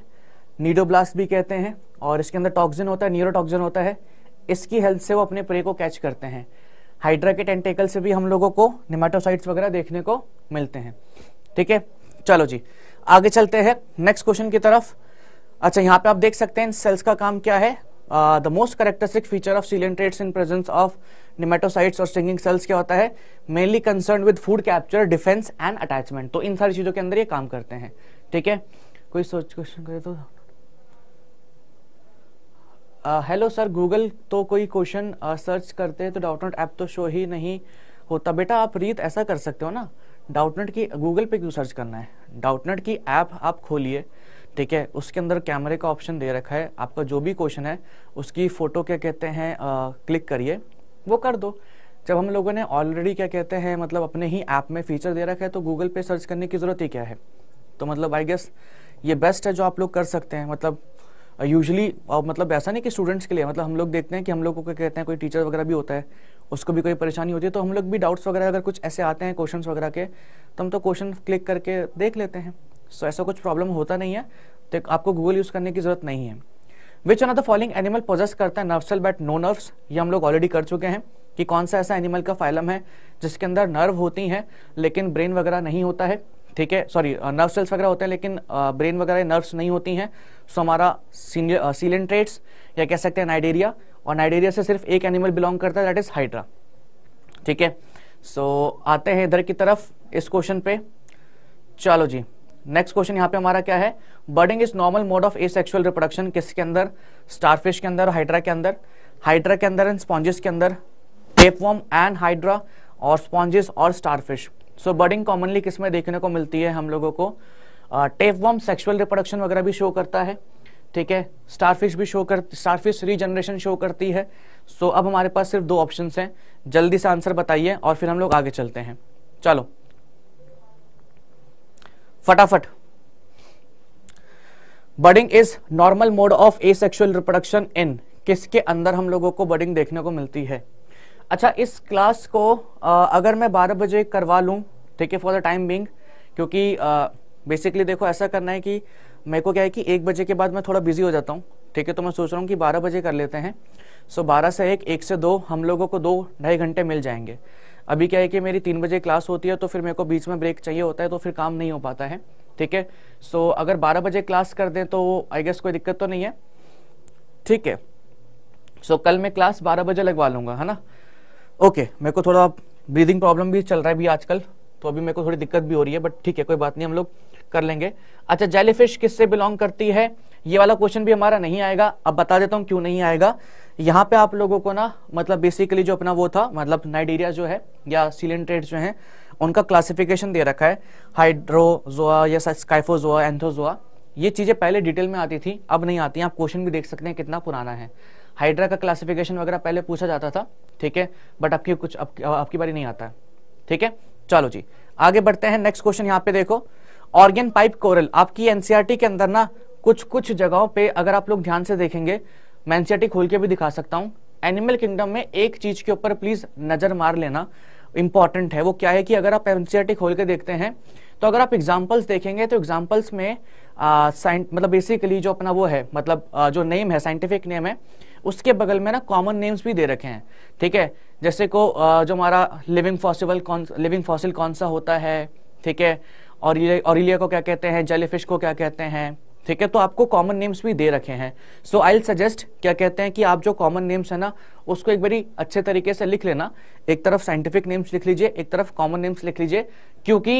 Speaker 1: नीडोब्लास्ट भी कहते हैं और इसके अंदर टॉक्सिन होता है न्यूरोटॉक्सिन होता है इसकी हेल्थ से वो अपने प्रे को कैच करते हैं। हाइड्रा के टेंटेकल से भी हम लोगों को निमेटोसाइट्स वगैरह देखने को मिलते हैं ठीक है। चलो जी, आगे चलते हैं नेक्स्ट क्वेश्चन की तरफ़। अच्छा यहाँ पे आप देख सकते हैं सेल्स का काम क्या है? The most characteristic feature of coelenterates in presence of nematocytes और स्टिंगिंग सेल्स क्या होता है? Mainly concern with food capture defence and attachment तो इन सारी चीज़ों के अंदर ये काम करते हैं, ठीक है? कोई सोच क्वेश्चन करे तो। हेलो सर गूगल तो कोई क्वेश्चन सर्च करते हैं तो डाउट नॉट ऐप तो शो ही नहीं होता। बेटा, आप रीत ऐसा कर सकते हो ना? डाउटनेट की, गूगल पे क्यों सर्च करना है? डाउटनेट की ऐप आप खोलिए, ठीक है? उसके अंदर कैमरे का ऑप्शन दे रखा है। आपका जो भी क्वेश्चन है, उसकी फ़ोटो क्या कहते हैं क्लिक करिए, वो कर दो। जब हम लोगों ने ऑलरेडी क्या कहते हैं मतलब अपने ही ऐप में फीचर दे रखा है तो गूगल पे सर्च करने की ज़रूरत ही क्या है? तो मतलब आई गेस ये बेस्ट है जो आप लोग कर सकते हैं। मतलब यूजली मतलब ऐसा नहीं कि स्टूडेंट्स के लिए मतलब हम लोग देखते हैं कि हम लोग को क्या कहते हैं, कोई टीचर वगैरह भी होता है उसको भी कोई परेशानी होती है तो हम लोग भी डाउट्स वगैरह अगर कुछ ऐसे आते हैं क्वेश्चन वगैरह के तो हम तो क्वेश्चन क्लिक करके देख लेते हैं। सो so, ऐसा कुछ प्रॉब्लम होता नहीं है। तो आपको गूगल यूज़ करने की ज़रूरत नहीं है। Which of the following animal possess करता है? नर्वसेल बट नो नर्व्स ये हम लोग ऑलरेडी कर चुके हैं कि कौन सा ऐसा एनिमल का फाइलम है जिसके अंदर नर्व होती हैं लेकिन ब्रेन वगैरह नहीं होता है। ठीक है? सॉरी नर्व सेल्स वगैरह होते हैं लेकिन ब्रेन वगैरह नर्व्स नहीं होती हैं। सो हमारा सीलेंट्रेट्स या कह सकते हैं नाइडेरिया और नाइडेरिया से सिर्फ़ एक एनिमल बिलोंग करता है दैट इज़ हाइड्रा ठीक है? सो so, आते हैं इधर की तरफ़ इस क्वेश्चन पे। चलो जी नेक्स्ट क्वेश्चन यहाँ पे हमारा क्या है? Budding is normal mode of asexual reproduction किसके अंदर? स्टारफिश के अंदर हाइड्रा के अंदर। हाइड्रा के अंदर एंड स्पॉन्जेस के अंदर। टेपवॉर्म एंड हाइड्रा और स्पॉन्जेस और स्टारफिश सो बर्डिंग कॉमनली किसमें देखने को मिलती है हम लोगों को? टेपवॉर्म सेक्शुअल रिप्रोडक्शन वगैरह भी शो करता है। ठीक है? स्टारफिश भी शो कर स्टारफिश रीजनरेशन शो करती है। सो अब हमारे पास सिर्फ़ दो ऑप्शन हैं। जल्दी से आंसर बताइए और फिर हम लोग आगे चलते हैं। चलो। फटाफट। Budding is normal mode of asexual reproduction in किसके अंदर हम लोगों को बर्डिंग देखने को मिलती है? अच्छा इस क्लास को आ, अगर मैं 12 बजे करवा लूँ ठीक है फॉर द टाइम बिंग क्योंकि बेसिकली देखो ऐसा करना है कि मेरे को क्या है कि एक बजे के बाद मैं थोड़ा बिज़ी हो जाता हूँ, ठीक है? तो मैं सोच रहा हूँ कि बारह बजे कर लेते हैं। सो बारह से एक एक से दो, हम लोगों को दो, ढाई घंटे मिल जाएँगे। अभी क्या है कि मेरी तीन बजे क्लास होती है तो फिर मेरे को बीच में ब्रेक चाहिए होता है तो फिर काम नहीं हो पाता है, ठीक है? सो अगर बारह बजे क्लास कर दें तो आई गेस कोई दिक्कत तो नहीं है, ठीक है? सो कल मैं क्लास बारह बजे लगवा लूँगा, है ना? ओके मेरे को थोड़ा ब्रीदिंग प्रॉब्लम भी चल रहा है अभी आजकल तो अभी मेरे को थोड़ी दिक्कत भी हो रही है बट ठीक है, कोई बात नहीं, हम लोग कर लेंगे। अच्छा जेलीफिश किससे बिलोंग करती है? ये वाला क्वेश्चन भी हमारा नहीं आएगा। अब बता देता हूँ क्यों नहीं आएगा। यहाँ पे आप लोगों को ना मतलब बेसिकली जो अपना वो था मतलब नाइडीरिया जो है, या सिलेंट्रेट जो है, उनका क्लासिफिकेशन दे रखा है। हाइड्रोजोआ या स्काइफोजोआ एंथोजोआ ये चीज़ें पहले डिटेल में आती थी, अब नहीं आती आप क्वेश्चन भी देख सकते हैं कितना पुराना है। हाइड्रा का क्लासिफिकेशन वगैरह पहले पूछा जाता था, ठीक है? बट आपकी कुछ आपकी बारी नहीं आता है, ठीक है? चलो जी, आगे बढ़ते हैं। नेक्स्ट क्वेश्चन यहाँ पे देखो। ऑर्गेन पाइप कोरल आपकी एनसीआरटी के अंदर ना कुछ कुछ जगहों पे अगर आप लोग ध्यान से देखेंगे मैं एनसीआरटी खोल के भी दिखा सकता हूँ। एनिमल किंगडम में एक चीज़ के ऊपर प्लीज़ नज़र मार लेना इंपॉर्टेंट है। वो क्या है कि अगर आप एनसीआरटी खोल के देखते हैं तो अगर आप एग्जाम्पल्स देखेंगे तो एग्जाम्पल्स में आ, मतलब बेसिकली जो अपना वो है मतलब आ, जो नेम है साइंटिफिक नेम है उसके बगल में ना कॉमन नेम्स भी दे रखे हैं। ठीक है? जैसे को आ, जो हमारा लिविंग फॉसिबल कौन लिविंग फॉसिल कौन सा होता है ठीक है? और को क्या कहते हैं? जेलीफिश को क्या कहते हैं? ठीक है तो आपको कॉमन नेम्स भी दे रखे हैं। सो आई सजेस्ट क्या कहते हैं कि आप जो कॉमन नेम्स है ना, उसको एक बारी अच्छे तरीके से लिख लेना। एक तरफ़ साइंटिफिक नेम्स लिख लीजिए, एक तरफ़ कॉमन नेम्स लिख लीजिए, क्योंकि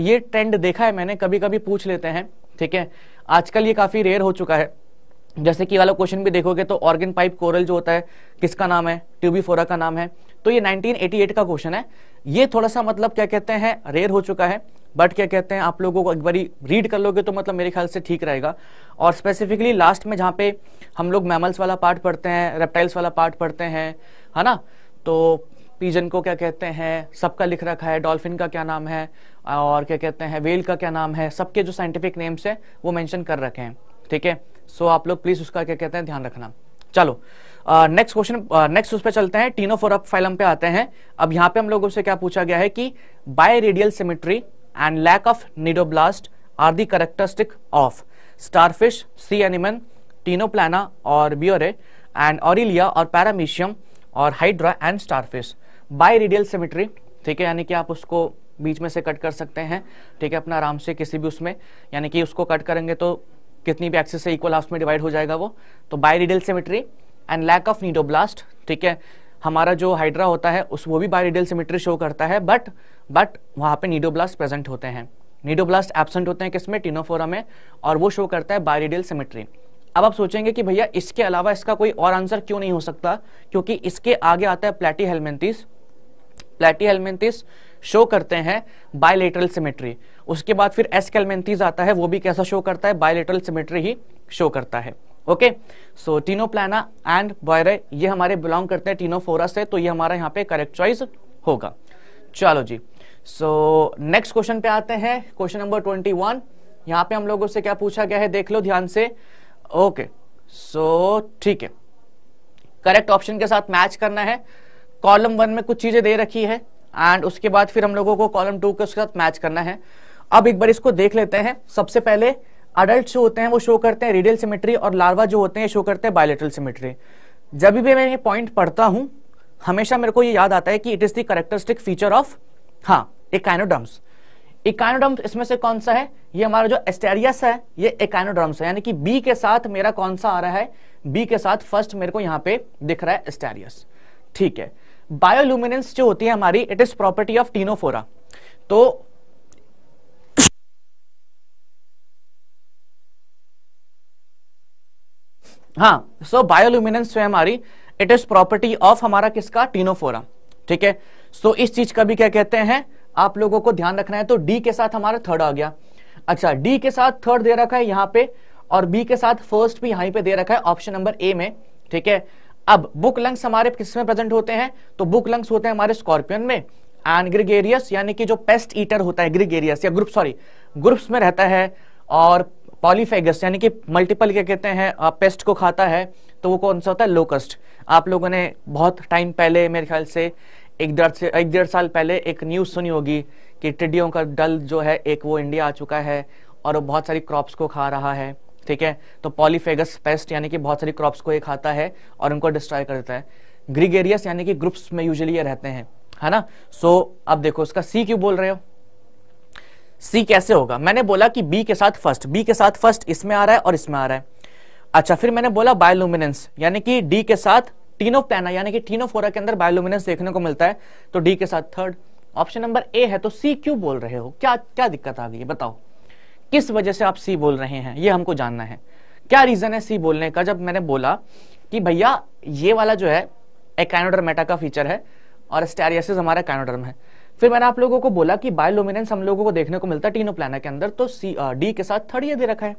Speaker 1: ये ट्रेंड देखा है मैंने कभी कभी पूछ लेते हैं, ठीक है? आजकल ये काफ़ी रेयर हो चुका है। जैसे कि वाला क्वेश्चन भी देखोगे तो ऑर्गन पाइप कोरल जो होता है, किसका नाम है? ट्यूबीफोरा का नाम है। तो ये 1988 का क्वेश्चन है। ये थोड़ा सा मतलब क्या कहते हैं रेयर हो चुका है। बट क्या कहते हैं, आप लोगों को एक बार रीड कर लोगे तो मतलब मेरे ख्याल से ठीक रहेगा। और स्पेसिफिकली लास्ट में जहाँ पे हम लोग मैमल्स वाला पार्ट पढ़ते हैं रेप्टाइल्स वाला पार्ट पढ़ते हैं, है ना? तो पीजन को क्या कहते हैं, सबका लिख रखा है डॉल्फिन का क्या नाम है, और क्या कहते हैं वेल का क्या नाम है, सबके जो साइंटिफिक नेम्स हैं, वो मेंशन कर रखे हैं, ठीक है? सो आप लोग प्लीज़ उसका क्या कहते हैं, ध्यान रखना। चलो नेक्स्ट क्वेश्चन नेक्स्ट उस पर चलते हैं टीनोफोरा फाइलम पे आते हैं। अब यहाँ पे हम लोगों से क्या पूछा गया है कि biradial symmetry lack of cnidoblast are the characteristic of starfish sea anemone ctenoplana और बियोरे एंड ऑरिलिया और पैरामीशियम और hydra and starfish biradial symmetry ठीक है? यानी कि आप उसको बीच में से कट कर सकते हैं, ठीक है? अपना आराम से किसी भी उसमें, यानी कि उसको कट करेंगे तो कितनी भी एक्सेस से इक्वल हाफ़ में डिवाइड हो जाएगा वो। तो biradial symmetry and lack of cnidoblast ठीक है? हमारा जो हाइड्रा होता है, उस वो भी बाय रेडियल सिमेट्री शो करता है बट बट वहाँ पे नीडोब्लास्ट प्रेजेंट होते हैं। नीडोब्लास्ट एबसेंट होते हैं किसमें? टीनोफोरा में। और वो शो करता है बाय रेडियल सिमेट्री अब आप सोचेंगे कि भैया इसके अलावा इसका कोई और आंसर क्यों नहीं हो सकता? क्योंकि इसके आगे आता है प्लेटी हेलमेंथिस प्लेटी हेलमेंथिस शो करते हैं बायलेटरल सिमेट्री उसके बाद फिर एस कैलमेंथीज आता है, वो भी कैसा शो करता है? बायलेटरल सिमेट्री ही शो करता है। Okay so ctenoplana and beroe ये हमारे बिलोंग करते हैं टीनोफोरा से तो ये हमारा यहाँ पे करेक्ट चॉइस होगा। चलो जी। सो नेक्स्ट क्वेश्चन पे आते हैं। क्वेश्चन नंबर ट्वेंटी वन यहाँ पे हम लोगों से क्या पूछा गया है? देख लो ध्यान से। ओके सो ठीक है। करेक्ट ऑप्शन के साथ मैच करना है। कॉलम वन में कुछ चीज़ें दे रखी है। एंड उसके बाद फिर हम लोगों को कॉलम टू के साथ मैच करना है। अब एक बार इसको देख लेते हैं। सबसे पहले अडल्ट जो होते हैं, वो शो करते हैं रेडियल सिमेट्री और लार्वा जो होते हैं शो करते हैं बायोलेटरल सिमेट्री जब भी मैं ये पॉइंट पढ़ता हूँ, हमेशा मेरे को ये याद आता है कि it is the characteristic feature of हाँ इकाइनोडर्म्स इकाइनोडर्म्स इसमें से कौन सा है? ये हमारा जो एस्टेरियस है, ये इकाइनोडर्म्स है। यानी कि बी के साथ मेरा कौन सा आ रहा है? बी के साथ फ़र्स्ट मेरे को यहाँ पे दिख रहा है एस्टेरियस ठीक है। बायोल्यूमिनेंस जो होती है हमारी it is property of ctenophora तो हाँ सो बायोल्यूमिनेंस जो है हमारी इट इज़ प्रॉपर्टी ऑफ़ हमारा किसका? टीनोफोरा ठीक है। सो इस चीज़ का भी क्या कहते हैं? आप लोगों को ध्यान रखना है तो डी के साथ हमारा थर्ड आ गया। अच्छा डी के साथ थर्ड दे रखा है यहाँ पे, और बी के साथ फ़र्स्ट भी यहीं पे दे रखा है ऑप्शन नंबर ए में, ठीक है? अब बुक लंग्स हमारे किसमें प्रेजेंट होते हैं? तो बुक लंग्स होते हैं हमारे स्कॉर्पियन में। एंड ग्रिगेरियस यानी कि जो पेस्ट ईटर होता है ग्रिगेरियस या ग्रुप सॉरी ग्रुप्स में रहता है, और पॉलीफेगस यानी कि मल्टीपल क्या कहते हैं पेस्ट को खाता है तो वो कौन सा होता है? लोकस्ट आप लोगों ने बहुत टाइम पहले, मेरे ख्याल से एक डेढ़ से एक डेढ़ साल पहले एक न्यूज़ सुनी होगी कि टिड्डियों का दल जो है एक वो इंडिया आ चुका है और वो बहुत सारी क्रॉप्स को खा रहा है ठीक है? तो पॉलीफेगस पेस्ट यानी कि बहुत सारी क्रॉप्स को ये खाता है और उनको डिस्ट्रॉय कर देता है। ग्रीगेरियस यानी कि ग्रुप्स में यूजली ये रहते हैं है ना? सो so, अब देखो इसका सी क्यों बोल रहे हो? सी कैसे होगा? मैंने बोला कि बी के साथ फ़र्स्ट बी के साथ फ़र्स्ट इसमें आ रहा है और इसमें आ रहा है। अच्छा फिर मैंने बोला बायोलुमिनेंस यानी कि डी के साथ टीनो प्लाना यानी कि टीनोफोरा के अंदर बायोलुमिनेंस देखने को मिलता है। तो डी के साथ थर्ड। ऑप्शन नंबर ए है तो सी क्यों बोल रहे हो? क्या क्या दिक्कत आ गई है? बताओ। किस वजह से आप सी बोल रहे हैं? ये हमको जानना है। क्या रीजन है सी बोलने का? जब मैंने बोला कि भैया, ये वाला जो है, एक मेटा का फीचर है और स्टेरियसिस हमारा काइनोडर्म है। फिर मैंने आप लोगों को बोला कि बायोलुमिनेंस हम लोगों को देखने को मिलता है टीनो प्लाना के अंदर तो सी डी के साथ थर्ड ये दे रखा है।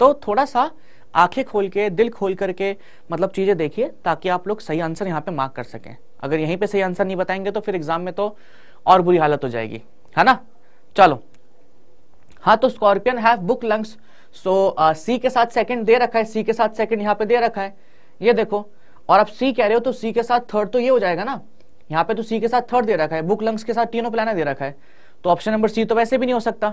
Speaker 1: तो थोड़ा सा आँखें खोल के, दिल खोल करके मतलब चीज़ें देखिए, ताकि आप लोग सही आंसर यहाँ पे मार्क कर सकें। अगर यहीं पे सही आंसर नहीं बताएँगे तो फिर एग्ज़ाम में तो और बुरी हालत हो जाएगी। है ना? चलो। हाँ तो scorpion have book lungs so C के साथ सेकंड दे रखा है। सी के साथ सेकंड यहाँ पे दे रखा है। ये देखो। और आप सी कह रहे हो तो सी के साथ थर्ड तो ये हो जाएगा ना? यहाँ पे तो सी के साथ थर्ड दे रखा है। बुक लंग्स के साथ तीनों प्लाना दे रखा है। तो ऑप्शन नंबर सी तो वैसे भी नहीं हो सकता।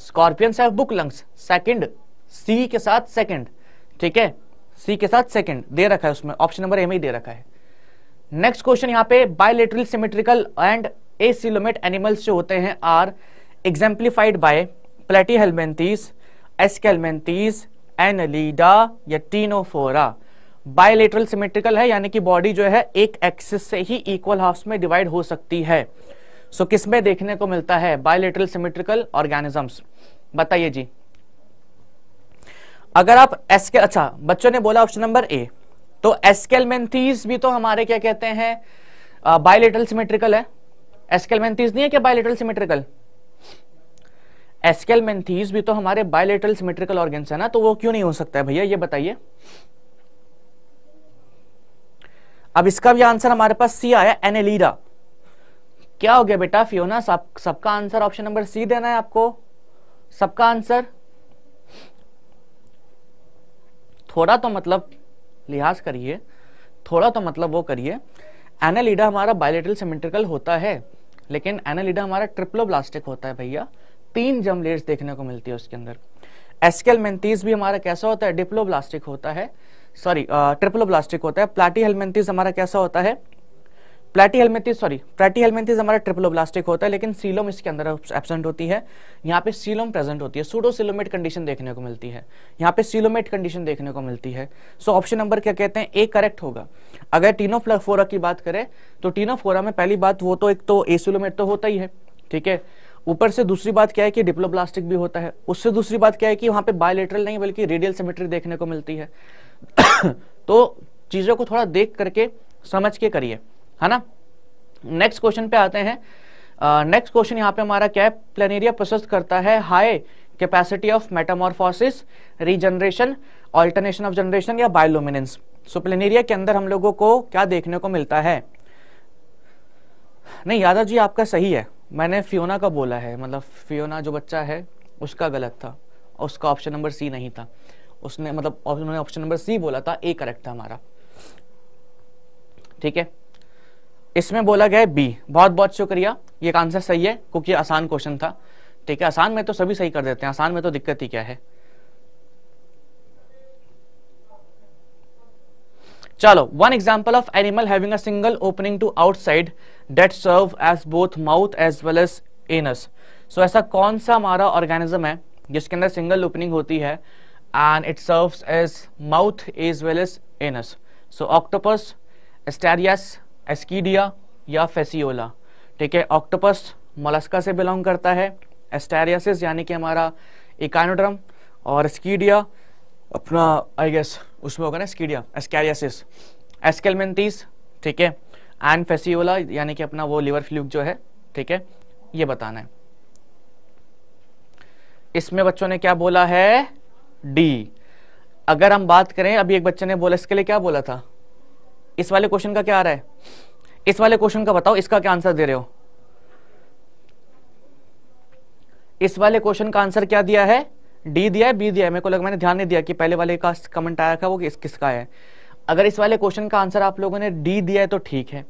Speaker 1: Scorpion have book lungs second C के साथ सेकंड ठीक है? सी के साथ सेकंड दे रखा है उसमें ऑप्शन नंबर ए में ही दे रखा है। नेक्स्ट क्वेश्चन यहाँ पे bilateral symmetrical and acoelomate animals जो होते हैं are exemplified by platyhelminthes aschelminthes annelida या टीनोफोरा बायोलेटरल सिमेट्रिकल है यानी कि बॉडी जो है एक एक्सिस से ही इक्वल हाफ़ में डिवाइड हो सकती है। सो so, किसमें देखने को मिलता है? बायोलेटरल सिमेट्रिकल ऑर्गेनिजम्स बताइए जी। अगर आप एसके अच्छा बच्चों ने बोला ऑप्शन नंबर ए तो एस्केलमेंथीज भी तो हमारे क्या कहते हैं बायोलेटरल सिमेट्रिकल है। एस्केलमेंथीज नहीं है क्या बायोलेटरल सिमेट्रिकल एस्केलमेंथीज भी तो हमारे बायोलेटरल सिमेट्रिकल ऑर्गेन्स है ना तो वो क्यों नहीं हो सकता है भैया, ये बताइए। अब इसका भी आंसर हमारे पास सी आया एनेलीडा क्या हो गया बेटा फियोना सब, सबका आंसर ऑप्शन नंबर सी देना है आपको। सबका आंसर थोड़ा तो मतलब लिहाज करिए, थोड़ा तो मतलब वो करिए। एनालिडा हमारा बायोलेटरल सिमेट्रिकल होता है, लेकिन एनालिडा हमारा ट्रिप्लोब्लास्टिक होता है भैया। तीन जम लेयर्स देखने को मिलती है उसके अंदर। एसकेल मेंतीस भी हमारा कैसा होता है? डिप्लोब्लास्टिक होता है। सॉरी ट्रिप्लोब्लास्टिक होता है। प्लाटी हेलमेंतीस हमारा कैसा होता है? प्लेटी हेलमेथिस सॉरी प्लेटी हेलमेथिस हमारा ट्रिपलोब्लास्टिक होता है, लेकिन सीलोम इसके अंदर एबसेंट होती है। यहाँ पे सीलोम प्रेजेंट होती है। सूडो सिलोमेट कंडीशन देखने को मिलती है। यहाँ पे सीलोमेट कंडीशन देखने को मिलती है। सो ऑप्शन नंबर क्या कहते हैं? ए करेक्ट होगा। अगर टीनोफ्लोरा की बात करें तो टीनोफोरा में पहली बात, वो तो एक तो एसिलोमेट तो होता ही है, ठीक है? ऊपर से दूसरी बात क्या है कि डिप्लोब्लास्टिक भी होता है। उससे दूसरी बात क्या है कि वहाँ पे बायोलेटरल नहीं, बल्कि रेडियल सिमेट्री देखने को मिलती है। तो चीज़ों को थोड़ा देख करके समझ के करिए। है ना? नेक्स्ट क्वेश्चन पे आते हैं। नेक्स्ट क्वेश्चन यहाँ पे हमारा क्या है? प्लेनेरिया प्रोसेस करता है high capacity of metamorphosis regeneration alternation of generation या बायोलुमिनेंस सो प्लेनेरिया के अंदर हम लोगों को क्या देखने को मिलता है? नहीं, यादव जी, आपका सही है। मैंने फियोना का बोला है। मतलब फियोना जो बच्चा है, उसका गलत था। उसका ऑप्शन नंबर सी नहीं था। उसने मतलब उन्होंने ऑप्शन नंबर सी बोला था। ए करेक्ट था हमारा। ठीक है? इसमें बोला गया बी बहुत बहुत शुक्रिया। ये आंसर सही है, क्योंकि आसान क्वेश्चन था। ठीक है, आसान में तो सभी सही कर देते हैं। आसान में तो दिक्कत ही क्या है? चलो one example of animal having a single opening to outside that serve as both mouth as well as anus so ऐसा कौन सा हमारा ऑर्गेनिज्म है, जिसके अंदर सिंगल ओपनिंग होती है and it serve as mouth as well as anus so octopus asterias ascidia या फेसियोला। ठीक है, ऑक्टोपस मोलस्का से बिलोंग करता है, एस्टेरियासिस यानी कि हमारा इकानोड्रम और स्कीडिया अपना आई गेस उसमें होगा ना स्कीडिया एस्कैरियासिस। एस्केलमेंटीस, ठीक है एंड फेसियोला यानी कि अपना वो लिवर फ्लूक जो है, ठीक है, ये बताना है। इसमें बच्चों ने क्या बोला है? डी अगर हम बात करें, अभी एक बच्चे ने बोला, इसके लिए क्या बोला था? इस वाले क्वेश्चन का क्या आ रहा है? इस वाले क्वेश्चन का बताओ, इसका क्या आंसर दे रहे हो? इस वाले क्वेश्चन का आंसर क्या दिया है? डी दिया है, बी दिया है। मेरे को लगा, मैंने ध्यान नहीं दिया कि पहले वाले का कमेंट आया था, वो किस, किसका है। अगर इस वाले क्वेश्चन का आंसर आप लोगों ने डी दिया है तो ठीक है।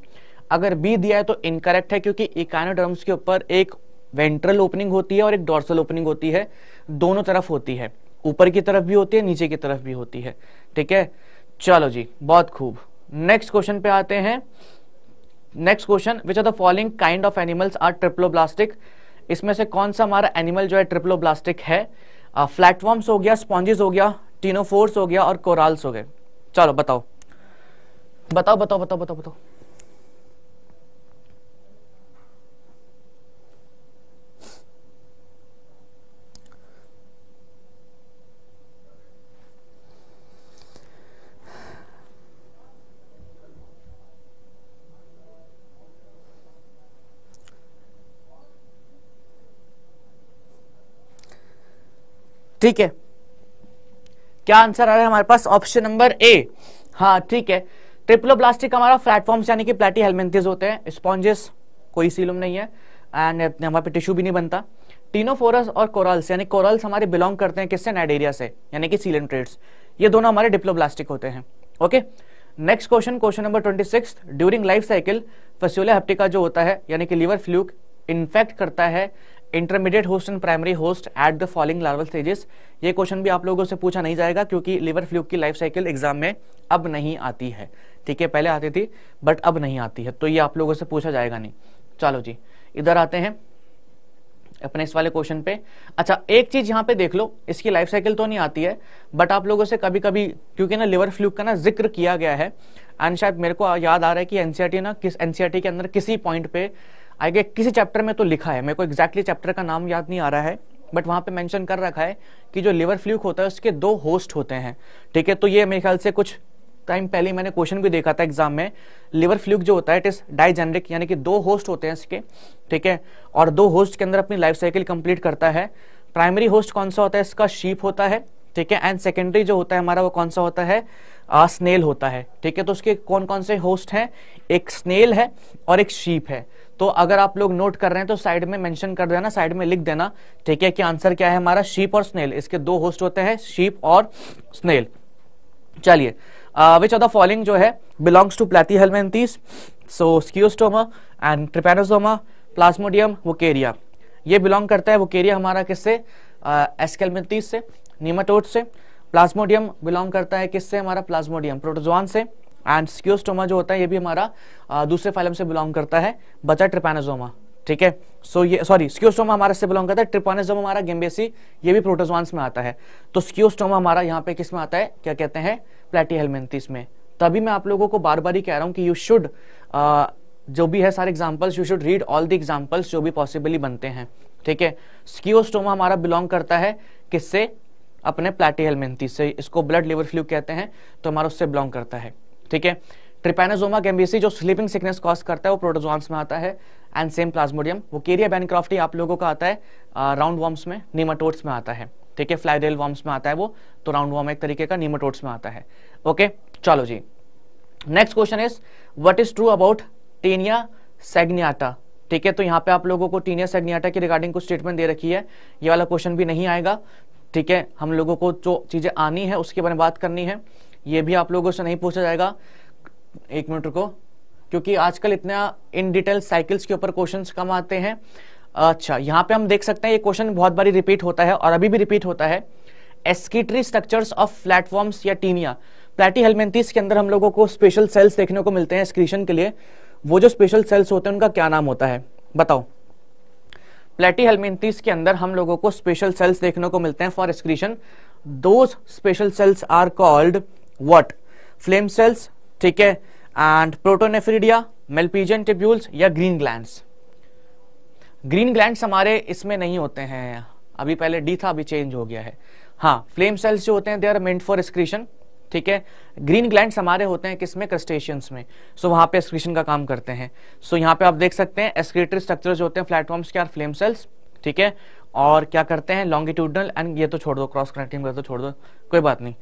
Speaker 1: अगर बी दिया है तो इनकरेक्ट है, क्योंकि इकानोडर्म्स के ऊपर एक वेंट्रल ओपनिंग होती है और एक डॉर्सल ओपनिंग होती है। दोनों तरफ़ होती है। ऊपर की तरफ़ भी होती है, नीचे की तरफ़ भी होती है। ठीक है? चलो जी, बहुत खूब। नेक्स्ट क्वेश्चन पे आते हैं। Next question which are the following kind of animals are triploblastic इसमें से कौन सा हमारा एनिमल जो है ट्रिप्लोब्लास्टिक है? फ्लैटफॉर्म्स हो गया स्पॉन्जेस हो गया टीनोफोर्स हो गया और कोराल्स हो गए। चलो बताओ बताओ। बताओ बताओ बताओ बताओ। ठीक है। क्या आंसर आ रहा है हमारे पास? ऑप्शन नंबर ए हाँ ठीक है। ट्रिप्लोब्लास्टिक हमारा प्लेटफॉर्म यानी कि प्लेटी हेलमेंथिस होते हैं। स्पॉन्जेस कोई सीलम नहीं है। एंड हमारे पे टिश्यू भी नहीं बनता। टीनोफोरस और कोरल्स यानी कोरल्स हमारे बिलोंग करते हैं किससे? नाइडेरिया से, यानी कि सीलेंट्रेट्स ये दोनों हमारे डिप्लोब्लास्टिक होते हैं। Okay next question question number twenty six during life cycle fasciola hepatica जो होता है, यानी कि लिवर फ्लूक इन्फेक्ट करता है। Intermediate host and primary host at the following larval stages ये क्वेश्चन भी आप लोगों से पूछा नहीं जाएगा क्योंकि लिवर फ्लूक की लाइफ साइकिल एग्ज़ाम में अब नहीं आती है। ठीक है, पहले आती थी बट अब नहीं आती है। तो ये आप लोगों से पूछा जाएगा नहीं। चलो जी, इधर आते हैं, अपने इस वाले क्वेश्चन पे। अच्छा एक चीज़ यहाँ पे देख लो, इसकी लाइफ साइकिल तो नहीं आती है बट आप लोगों से कभी कभी क्योंकि ना लिवर फ्लूक का ना ज़िक्र किया गया है एंड शायद मेरे को याद आ रहा है कि एनसीआरटी ना किस एनसीआरटी के अंदर किसी पॉइंट पे आगे किसी चैप्टर में तो लिखा है, मेरे को एग्जैक्टली चैप्टर का नाम याद नहीं आ रहा है बट वहाँ पे मेंशन कर रखा है कि जो लिवर फ्लूक होता है, उसके दो होस्ट होते हैं। ठीक है तो ये मेरे ख्याल से कुछ टाइम पहले मैंने क्वेश्चन भी देखा था एग्ज़ाम में। लिवर फ्लूक जो होता है इट इज़ डाइजेनरिक यानी कि दो होस्ट होते हैं इसके। ठीक है, और दो होस्ट के अंदर अपनी लाइफ साइकिल कंप्लीट करता है। प्राइमरी होस्ट कौन सा होता है? इसका शीप होता है। ठीक है एंड सेकेंडरी जो होता है हमारा, वो कौन सा होता है? आ, स्नेल होता है। ठीक है तो उसके कौन कौन से होस्ट हैं? एक स्नेल है और एक शीप है। तो अगर आप लोग नोट कर रहे हैं तो साइड में मेंशन कर देना साइड में लिख देना ठीक है कि आंसर क्या है हमारा? शीप और स्नेल। इसके दो होस्ट होते हैं शीप और स्नेल। चलिए विच ऑफ़ द फॉलोइंग जो है belongs to platyhelminthes so schistosoma and trypanosoma plasmodium vaucheria ये बिलोंग करता है वोकेरिया हमारा किससे? एस्केलमेंथीस से नीमाटोड से। प्लाज्मोडियम बिलोंग करता है किससे? हमारा प्लाज्मोडियम, प्रोटोजोआन से। एंड स्क्योस्टोमा जो होता है, ये भी हमारा दूसरे फाइलम से बिलोंग करता है, बचा ट्रिपानोजोमा ठीक है? सो ये सॉरी स्क्योस्टोमा हमारा से बिलोंग करता है ट्रिपानोजोमा हमारा गेम्बेसी, ये भी प्रोटोजोन्स में आता है। तो स्क्योस्टोमा हमारा यहाँ पे किसमें आता है? क्या कहते हैं? प्लेटी हेलमेंथिस में। तभी मैं आप लोगों को बार बार ही कह रहा हूँ कि यू शुड जो भी है सारे examples you should read all the examples जो भी पॉसिबली बनते हैं। ठीक है? स्कियोस्टोमा हमारा बिलोंग करता है किससे? अपने प्लेटी हेलमेंथिस से इसको ब्लड लिवर फ्लू कहते हैं तो हमारा उससे बिलोंग करता है। ठीक है? ट्रिपेनोजोमा गैम्बियसी जो स्लीपिंग सिकनेस कॉज करता है, वो प्रोटोजोन्स में आता है एंड सेम प्लाज्मोडियम वो केरिया बैनक्राफ्टी आप लोगों का आता है राउंड वॉर्म्स में नीमाटोड्स में आता है। ठीक है? फ्लाइडेल वॉर्म्स में आता है वो तो राउंड वॉर्म एक तरीके का नीमाटोड्स में आता है। ओके चलो जी। Next question is what is true about taenia saginata ठीक है? तो यहाँ पे आप लोगों को टीनिया सेग्नियाटा की रिगार्डिंग कुछ स्टेटमेंट दे रखी है। ये वाला क्वेश्चन भी नहीं आएगा। ठीक है, हम लोगों को जो चीज़ें आनी है, उसके बारे में बात करनी है, ये भी आप लोगों से नहीं पूछा जाएगा। एक मिनट को क्योंकि आजकल इतना इन डिटेल साइकिल्स के ऊपर क्वेश्चंस कम आते हैं। अच्छा यहाँ पे हम देख सकते हैं, ये क्वेश्चन बहुत बारी रिपीट होता है और अभी भी रिपीट होता है। एस्किटरी स्ट्रक्चर्स ऑफ़ प्लेटफॉर्म्स या टीनिया प्लेटी हेलमेंथिस के अंदर हम लोगों को स्पेशल सेल्स देखने को मिलते हैं स्क्रीशन के लिए। वो जो स्पेशल सेल्स होते हैं, उनका क्या नाम होता है? बताओ। प्लेटी हेलमेंथिस के अंदर हम लोगों को स्पेशल सेल्स देखने को मिलते हैं फॉर एक्सक्रीशन दो special cells are called what flame cells ठीक है? एंड प्रोटोनेफ्रिडिया मेलपीजन टिब्यूल्स या ग्रीन ग्लैंड्स ग्रीन ग्लैंड्स हमारे इसमें नहीं होते हैं। अभी पहले डी था, अभी चेंज हो गया है। हाँ फ्लेम सेल्स जो होते हैं they are meant for excretion ठीक है? ग्रीन ग्लैंड हमारे होते हैं किसमें? क्रस्टेशियंस में। सो so, वहाँ पे एक्सक्रीशन का काम करते हैं। सो so, यहाँ पे आप देख सकते हैं एस्क्रेटरी स्ट्रक्चर जो होते हैं प्लेटफॉर्म्स के और फ्लेम सेल्स ठीक है? और क्या करते हैं? लॉन्गिट्यूडनल एंड ये तो छोड़ दो क्रॉस कनेक्टिंग कर तो छोड़ दो कोई बात नहीं।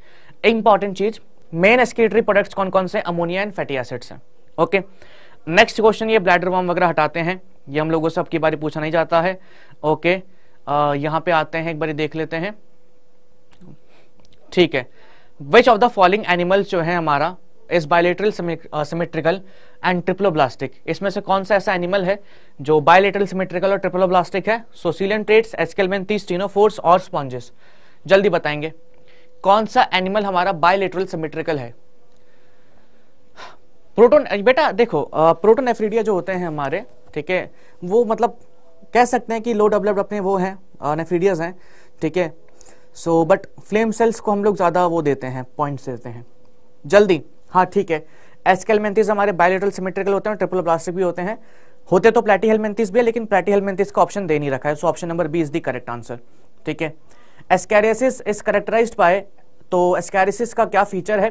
Speaker 1: इंपॉर्टेंट चीज़ मेन एस्क्रेटरी प्रोडक्ट्स कौन कौन से? अमोनिया एंड फैटी एसिड्स हैं। ओके नेक्स्ट क्वेश्चन ये ब्लैडर वॉर्म वगैरह हटाते हैं। ये हम लोगों से आपकी बारी पूछा नहीं जाता है। ओके यहाँ पे आते हैं एक बार देख लेते हैं। ठीक है? Which of the following animals जो है हमारा इस बायोलेटरल सिमेट्रिकल एंड ट्रिप्लोब्लास्टिक इसमें से कौन सा ऐसा एनिमल है जो बायोलेटरल सिमेट्रिकल और ट्रिप्लोब्लास्टिक है? सोसिलियन ट्रेट्स एस्केलमेंथीस टीनोफोर्स और स्पॉन्जेस जल्दी बताएँगे। कौन सा एनिमल हमारा बायोलेटरल सिमेट्रिकल है? प्रोटोन बेटा देखो प्रोटोन एफ्रीडिया जो होते हैं हमारे, ठीक है, वो मतलब कह सकते हैं कि लो डेवलप्ड अपने वो हैं नेफ्रीडियस हैं, ठीक है सो बट फ्लेम सेल्स को हम लोग ज़्यादा वो देते हैं पॉइंट्स देते हैं। जल्दी। हाँ ठीक है। एस्केलमेंथिस हमारे बायोलेटरल सिमेट्रिकल होते हैं ट्रिपल प्लास्टिक भी होते हैं। होते तो प्लेटी हेलमेंथिस भी है, लेकिन प्लेटी हेलमेंथिस का ऑप्शन दे नहीं रखा है। So option number B is the correct answer ठीक है। एस्कैरियसिस इज़ करेक्टराइज्ड बाय तो एस्कैरिसिस का क्या फीचर है?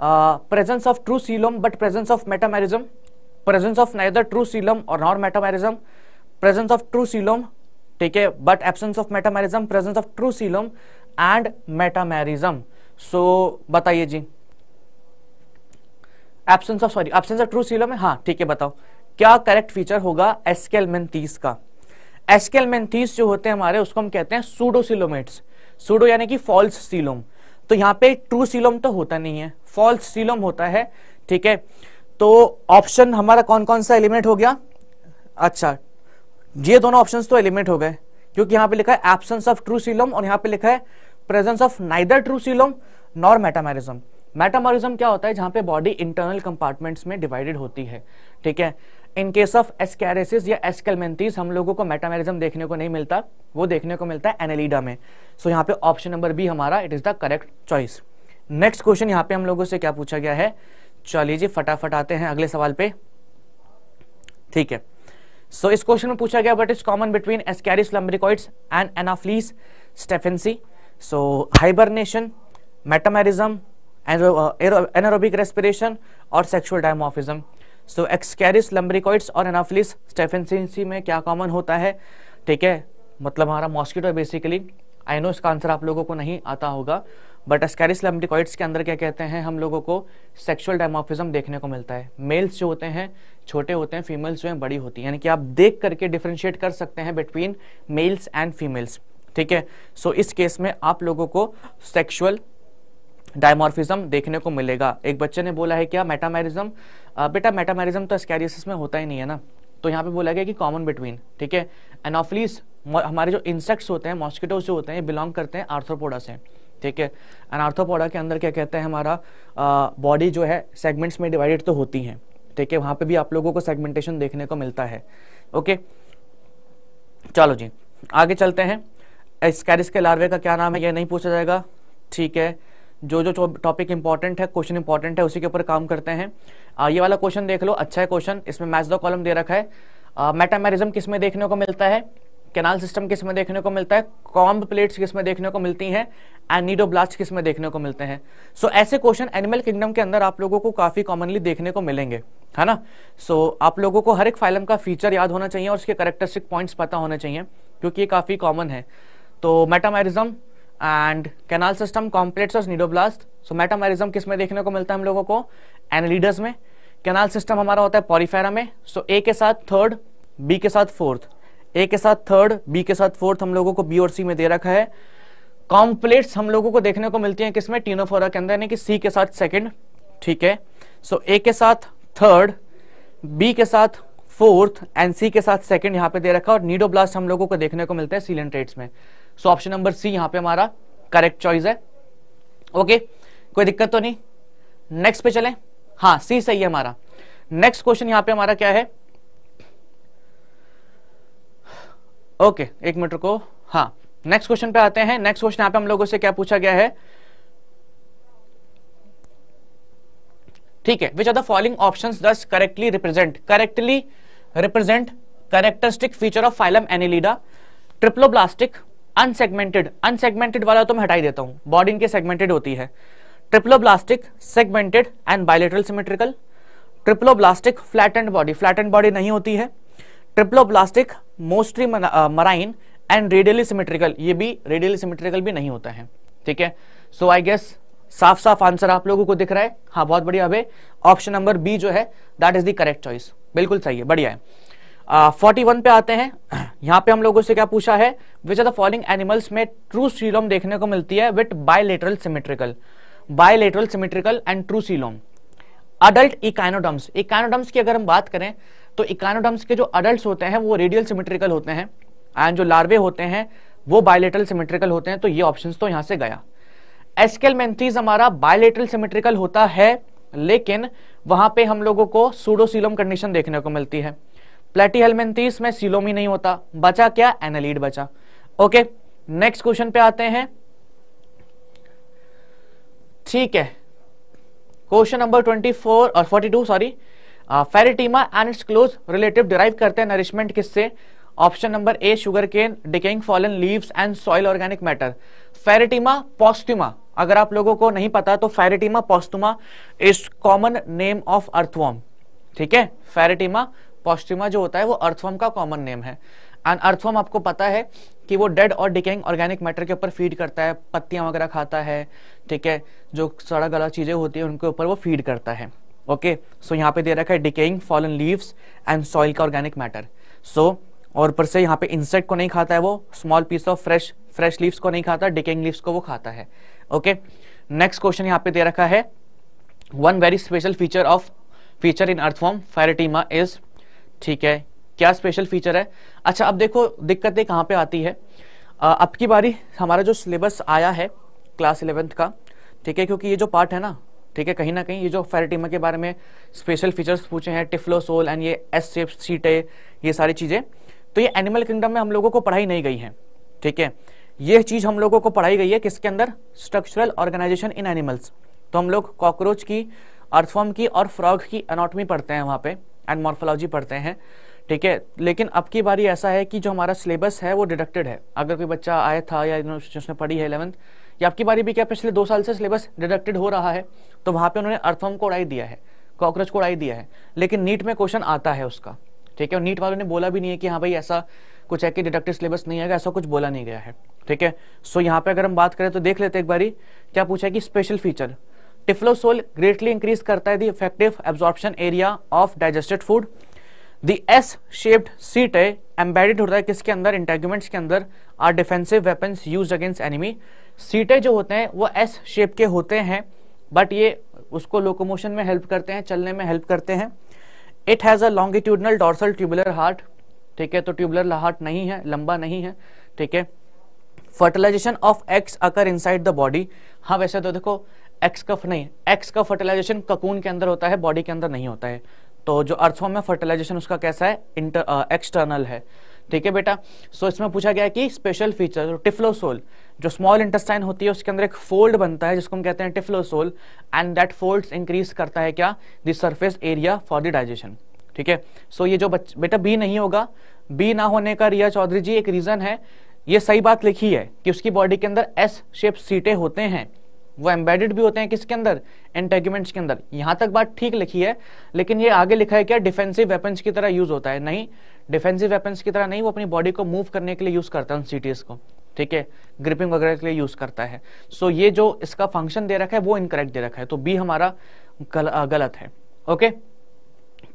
Speaker 1: Presence of true coelom but presence of metamerism presence of neither true coelom और nor metamerism presence of true coelom ठीक है? But absence of metamerism presence of true coelom and metamerism so बताइए जी। Absence of sorry absence of true coelom है? हाँ ठीक है, बताओ। क्या करेक्ट फीचर होगा एसकेल एस्केलमेंथीस का? एसकेल एस्केलमेंथीस जो होते हैं हमारे, उसको हम कहते हैं सूडोसिलोमेट्स सूडो यानी कि फॉल्स सीलोम तो यहाँ पे ट्रू सीलोम तो होता नहीं है। फॉल्स सीलोम होता है, ठीक है? तो ऑप्शन हमारा कौन कौन सा एलिमेंट हो गया? अच्छा ये दोनों ऑप्शन तो एलिमिनेट हो गए क्योंकि यहाँ पे लिखा है एब्सेंस ऑफ़ ट्रू सीलोम और यहाँ पे लिखा है presence of neither true coelom nor metamerism metamerism क्या होता है? जहाँ पे बॉडी इंटरनल कंपार्टमेंट्स में डिवाइडेड होती है। ठीक है? इन केस ऑफ़ एस्कैरेसिस या एस्केलमेंथीज हम लोगों को मेटामेरिज्म देखने को नहीं मिलता। वो देखने को मिलता है एनेलिडा में। सो so, यहाँ पे ऑप्शन नंबर बी हमारा it is the correct choice next question यहाँ पे हम लोगों से क्या पूछा गया है? चलिए जी फटाफट आते हैं अगले सवाल पे। ठीक है? सो so, इस क्वेश्चन में पूछा गया what is common between ascaris lumbricoides and anopheles stephensi so hibernation metamerism anaerobic respiration और sexual dimorphism so ascaris lumbricoides और एनाफ्लिस स्टेफेंसी में क्या कॉमन होता है? ठीक है मतलब हमारा मॉस्किटो बेसिकली आई नो इसका आंसर आप लोगों को नहीं आता होगा बट एस्कैरिस लम्ब्रिकॉइड्स के अंदर क्या कहते हैं? हम लोगों को सेक्सुअल डायमोफिज्म देखने को मिलता है। मेल्स जो होते हैं, छोटे होते हैं फीमेल्स जो हैं, बड़ी होती हैं। यानी कि आप देख करके डिफ्रेंशिएट कर सकते हैं बिटवीन मेल्स एंड फीमेल्स ठीक है? सो इस केस में आप लोगों को सेक्सुअल डायमॉर्फिज्म देखने को मिलेगा। एक बच्चे ने बोला है, क्या मेटामेरिज्म बेटा मेटामेरिज्म तो स्कैरियसिस में होता ही नहीं है ना? तो यहाँ पे बोला गया कि कॉमन बिटवीन ठीक है? एनोफिलीस हमारे जो इंसेक्ट्स होते हैं मॉस्किटोज जो होते हैं बिलोंग करते हैं आर्थ्रोपोडा से। ठीक है? एनार्थोपोडा के अंदर क्या कहते हैं हमारा बॉडी जो है सेगमेंट्स में डिवाइडेड तो होती हैं ठीक है? वहाँ पे भी आप लोगों को सेगमेंटेशन देखने को मिलता है ओके? चलो जी आगे चलते हैं। स्कैरिस के लार्वे का क्या नाम है यह नहीं पूछा जाएगा ठीक है? जो जो टॉपिक इंपॉर्टेंट है क्वेश्चन इंपॉर्टेंट है उसी के ऊपर काम करते हैं। आ, ये वाला क्वेश्चन देख लो अच्छा है क्वेश्चन इसमें मैच द कॉलम दे रखा है। मेटामेरिज्म किसमें देखने को मिलता है? कैनाल सिस्टम किसमें देखने को मिलता है? कॉम्ब प्लेट्स किसमें देखने को मिलती हैं? एंड नीडोब्लास्ट किसमें देखने को मिलते हैं? सो so, ऐसे क्वेश्चन एनिमल किंगडम के अंदर आप लोगों को काफ़ी कॉमनली देखने को मिलेंगे है ना? सो so, आप लोगों को हर एक फाइलम का फीचर याद होना चाहिए और उसके करेक्टरिस्टिक पॉइंट्स पता होने चाहिए क्योंकि ये काफ़ी कॉमन है। तो metamerism and canal system comb plates और नीडोब्लास्ट सो मेटामेरिज्म किसमें देखने को मिलता है हम लोगों को? एनलीडर्स में। कैनाल सिस्टम हमारा होता है पॉरीफेरा में। सो so, ए के साथ थर्ड बी के साथ फोर्थ ए के साथ थर्ड बी के साथ फोर्थ हम लोगों को बी और सी में दे रखा है। कॉम्प्लेट्स हम लोगों को देखने को मिलती हैं किसमें? टीनोफोरा के अंदर, यानी कि सी के साथ सेकंड ठीक है? सो ए के साथ थर्ड बी के साथ फोर्थ एंड सी के साथ सेकंड यहाँ पे दे रखा है और नीडोब्लास्ट हम लोगों को देखने को मिलता है सीलेंट्रेट्स में। सो ऑप्शन नंबर सी यहाँ पे हमारा करेक्ट चॉइस है। ओके कोई दिक्कत तो नहीं? नेक्स्ट पे चले। हाँ सी सही है हमारा। नेक्स्ट क्वेश्चन यहाँ पे हमारा क्या है? ओके, एक मिनट को हाँ नेक्स्ट क्वेश्चन पे आते हैं। नेक्स्ट क्वेश्चन यहाँ पे हम लोगों से क्या पूछा गया है? ठीक है which are the following option does correctly represent correctly represent characteristic feature of phylum annelida triploblastic unsegmented unsegmented वाला तो मैं हटाई देता हूँ। बॉडी इनके सेगमेंटेड होती है। Triploblastic segmented and bilateral symmetrical triploblastic flattened body flattened body नहीं होती है। Triploblastic, mostly marine and radially symmetrical, ये भी रेडियली सिमेट्रिकल भी नहीं होता है, ठीक है? सो आई गेस साफ़ साफ़ आंसर आप लोगों को दिख रहा है। हाँ बहुत बढ़िया। अभी ऑप्शन नंबर बी जो है that is the correct choice बिल्कुल सही है, बढ़िया है। फोर्टी वन पे आते हैं। यहाँ पे हम लोगों से क्या पूछा है? Which are the following animals में ट्रू सीलोम देखने को मिलती है with bilateral symmetrical bilateral symmetrical and true coelom adult echinoderms echinoderms की अगर हम बात करें तो इकानोडम्स के जो अडल्ट होते हैं, वो रेडियल सिमेट्रिकल होते हैं एंड जो लार्वे होते हैं, वो बायलेटरल सिमेट्रिकल होते हैं तो ये ऑप्शन तो यहाँ से गया। एस्केलमेंथीज हमारा बायलेटरल सिमेट्रिकल होता है, लेकिन वहाँ पे हम लोगों को सूडोसीलोम कंडीशन देखने को मिलती है। प्लेटीहेलमेंथीस में सीलोम नहीं होता। बचा क्या? एनालीड बचा। ओके नेक्स्ट क्वेश्चन पे आते हैं। ठीक है। क्वेश्चन नंबर 24 और 42 sorry pheretima and its close relative derive करते हैं नरिशमेंट किससे? Option number A sugar cane decaying fallen leaves and soil organic matter pheretima posthuma अगर आप लोगों को नहीं पता तो pheretima posthuma is common name of earthworm ठीक है? फेरिटीमा पॉस्ट्यूमा जो होता है, वो अर्थवॉर्म का कॉमन नेम है. एंड अर्थवॉर्म आपको पता है कि वो डेड और डिकेइंग ऑर्गेनिक मैटर के ऊपर फ़ीड करता है, पत्तियाँ वगैरह खाता है, ठीक है? जो सड़ा गला चीज़ें होती है, उनके ऊपर वो फ़ीड करता है. ओके सो यहाँ पे दे रखा है decaying fallen leaves and soil का ऑर्गेनिक मैटर सो और ऊपर से यहाँ पे इंसेक्ट को नहीं खाता है वो small piece of fresh fresh leaves को नहीं खाता डिकेइंग लीव्स को वो खाता है. ओके नेक्स्ट क्वेश्चन यहाँ पे दे रखा है. One very special feature of feature in earth earthworm pheretima is ठीक है, क्या स्पेशल फीचर है? अच्छा अब देखो, दिक्कतें कहाँ पे आती है? अब की बारी हमारा जो सिलेबस आया है क्लास इलेवेंथ का, ठीक है, क्योंकि ये जो पार्ट है ना ठीक है, कहीं ना कहीं ये जो फेरेटीमा के बारे में स्पेशल फीचर्स पूछे हैं टिफ्लोसोल एंड ये एस सेप सीटे ये सारी चीज़ें तो ये एनिमल किंगडम में हम लोगों को पढ़ाई नहीं गई है, ठीक है। ये चीज़ हम लोगों को पढ़ाई गई है किसके अंदर? स्ट्रक्चरल ऑर्गेनाइजेशन इन एनिमल्स तो हम लोग कॉकरोच की अर्थफॉर्म की और फ्रॉग की अनोटमी पढ़ते हैं वहाँ पे एंड मॉर्फोलॉजी पढ़ते हैं, ठीक है। लेकिन अब की बारी ऐसा है कि जो हमारा सिलेबस है वो डिडक्टेड है। अगर कोई बच्चा आया था या उसने पढ़ी है इलेवंथ या आपकी बारी भी क्या पिछले दो साल से सिलेबस डिडक्टेड हो रहा है तो वहाँ पे उन्होंने अर्थवम को उड़ाई दिया है, कॉकरोच को उड़ाई दिया है। लेकिन नीट में क्वेश्चन आता है उसका, ठीक है? और नीट वालों ने बोला भी नहीं है कि हाँ भाई ऐसा कुछ है कि डिडक्टेड सिलेबस नहीं है ऐसा कुछ बोला नहीं गया है, ठीक है? सो यहाँ पे अगर हम बात करें तो देख लेते एक बारी, क्या पूछा है कि special feature typhlosole greatly increase करता है the effective absorption area of digested food the S shaped setae है एम्बेडेड होता है किसके अंदर? इंटेगमेंट्स के अंदर। Are defensive weapons use against enemy setae जो होते हैं, वो एस शेप के होते हैं। बट ये उसको लोकोमोशन में हेल्प करते हैं चलने में हेल्प करते हैं। It has a longitudinal dorsal tubular heart ठीक है? तो ट्यूबुलर हार्ट नहीं है लंबा नहीं है ठीक है? Fertilization of eggs occur inside the body हाँ वैसे तो देखो एक्स का नहीं एक्स का फर्टिलाइजेशन ककून के अंदर होता है बॉडी के अंदर नहीं होता है। तो जो अर्थफॉर्म में फर्टिलाइजेशन उसका कैसा है? इंटर एक्सटर्नल है। ठीक है बेटा? सो so, इसमें पूछा गया कि स्पेशल फीचर टिफ्लोसोल जो स्मॉल इंटेस्टाइन होती है, उसके अंदर एक फोल्ड बनता है, जिसको हम कहते हैं typhlosole and that fold increase करता है क्या? The surface area for the digestion ठीक है? सो ये जो बेटा बी नहीं होगा। बी ना होने का रिया चौधरी जी, एक रीजन है। ये सही बात लिखी है कि उसकी बॉडी के अंदर एस शेप सीटे होते हैं। वो एम्बेडेड भी होते हैं किसके अंदर? एंटेगमेंट्स के अंदर। यहाँ तक बात ठीक लिखी है, लेकिन ये आगे लिखा है क्या? डिफेंसिव वेपन्स की तरह यूज़ होता है। नहीं डिफेंसिव वेपन्स की तरह नहीं, वो अपनी बॉडी को मूव करने के लिए यूज़ करता है उन सीटीज को। ठीक है? ग्रिपिंग वगैरह के लिए यूज़ करता है। सो ये जो इसका फ़ंक्शन दे रखा है वो इनकरेक्ट दे रखा है। तो बी हमारा गल, गलत है। ओके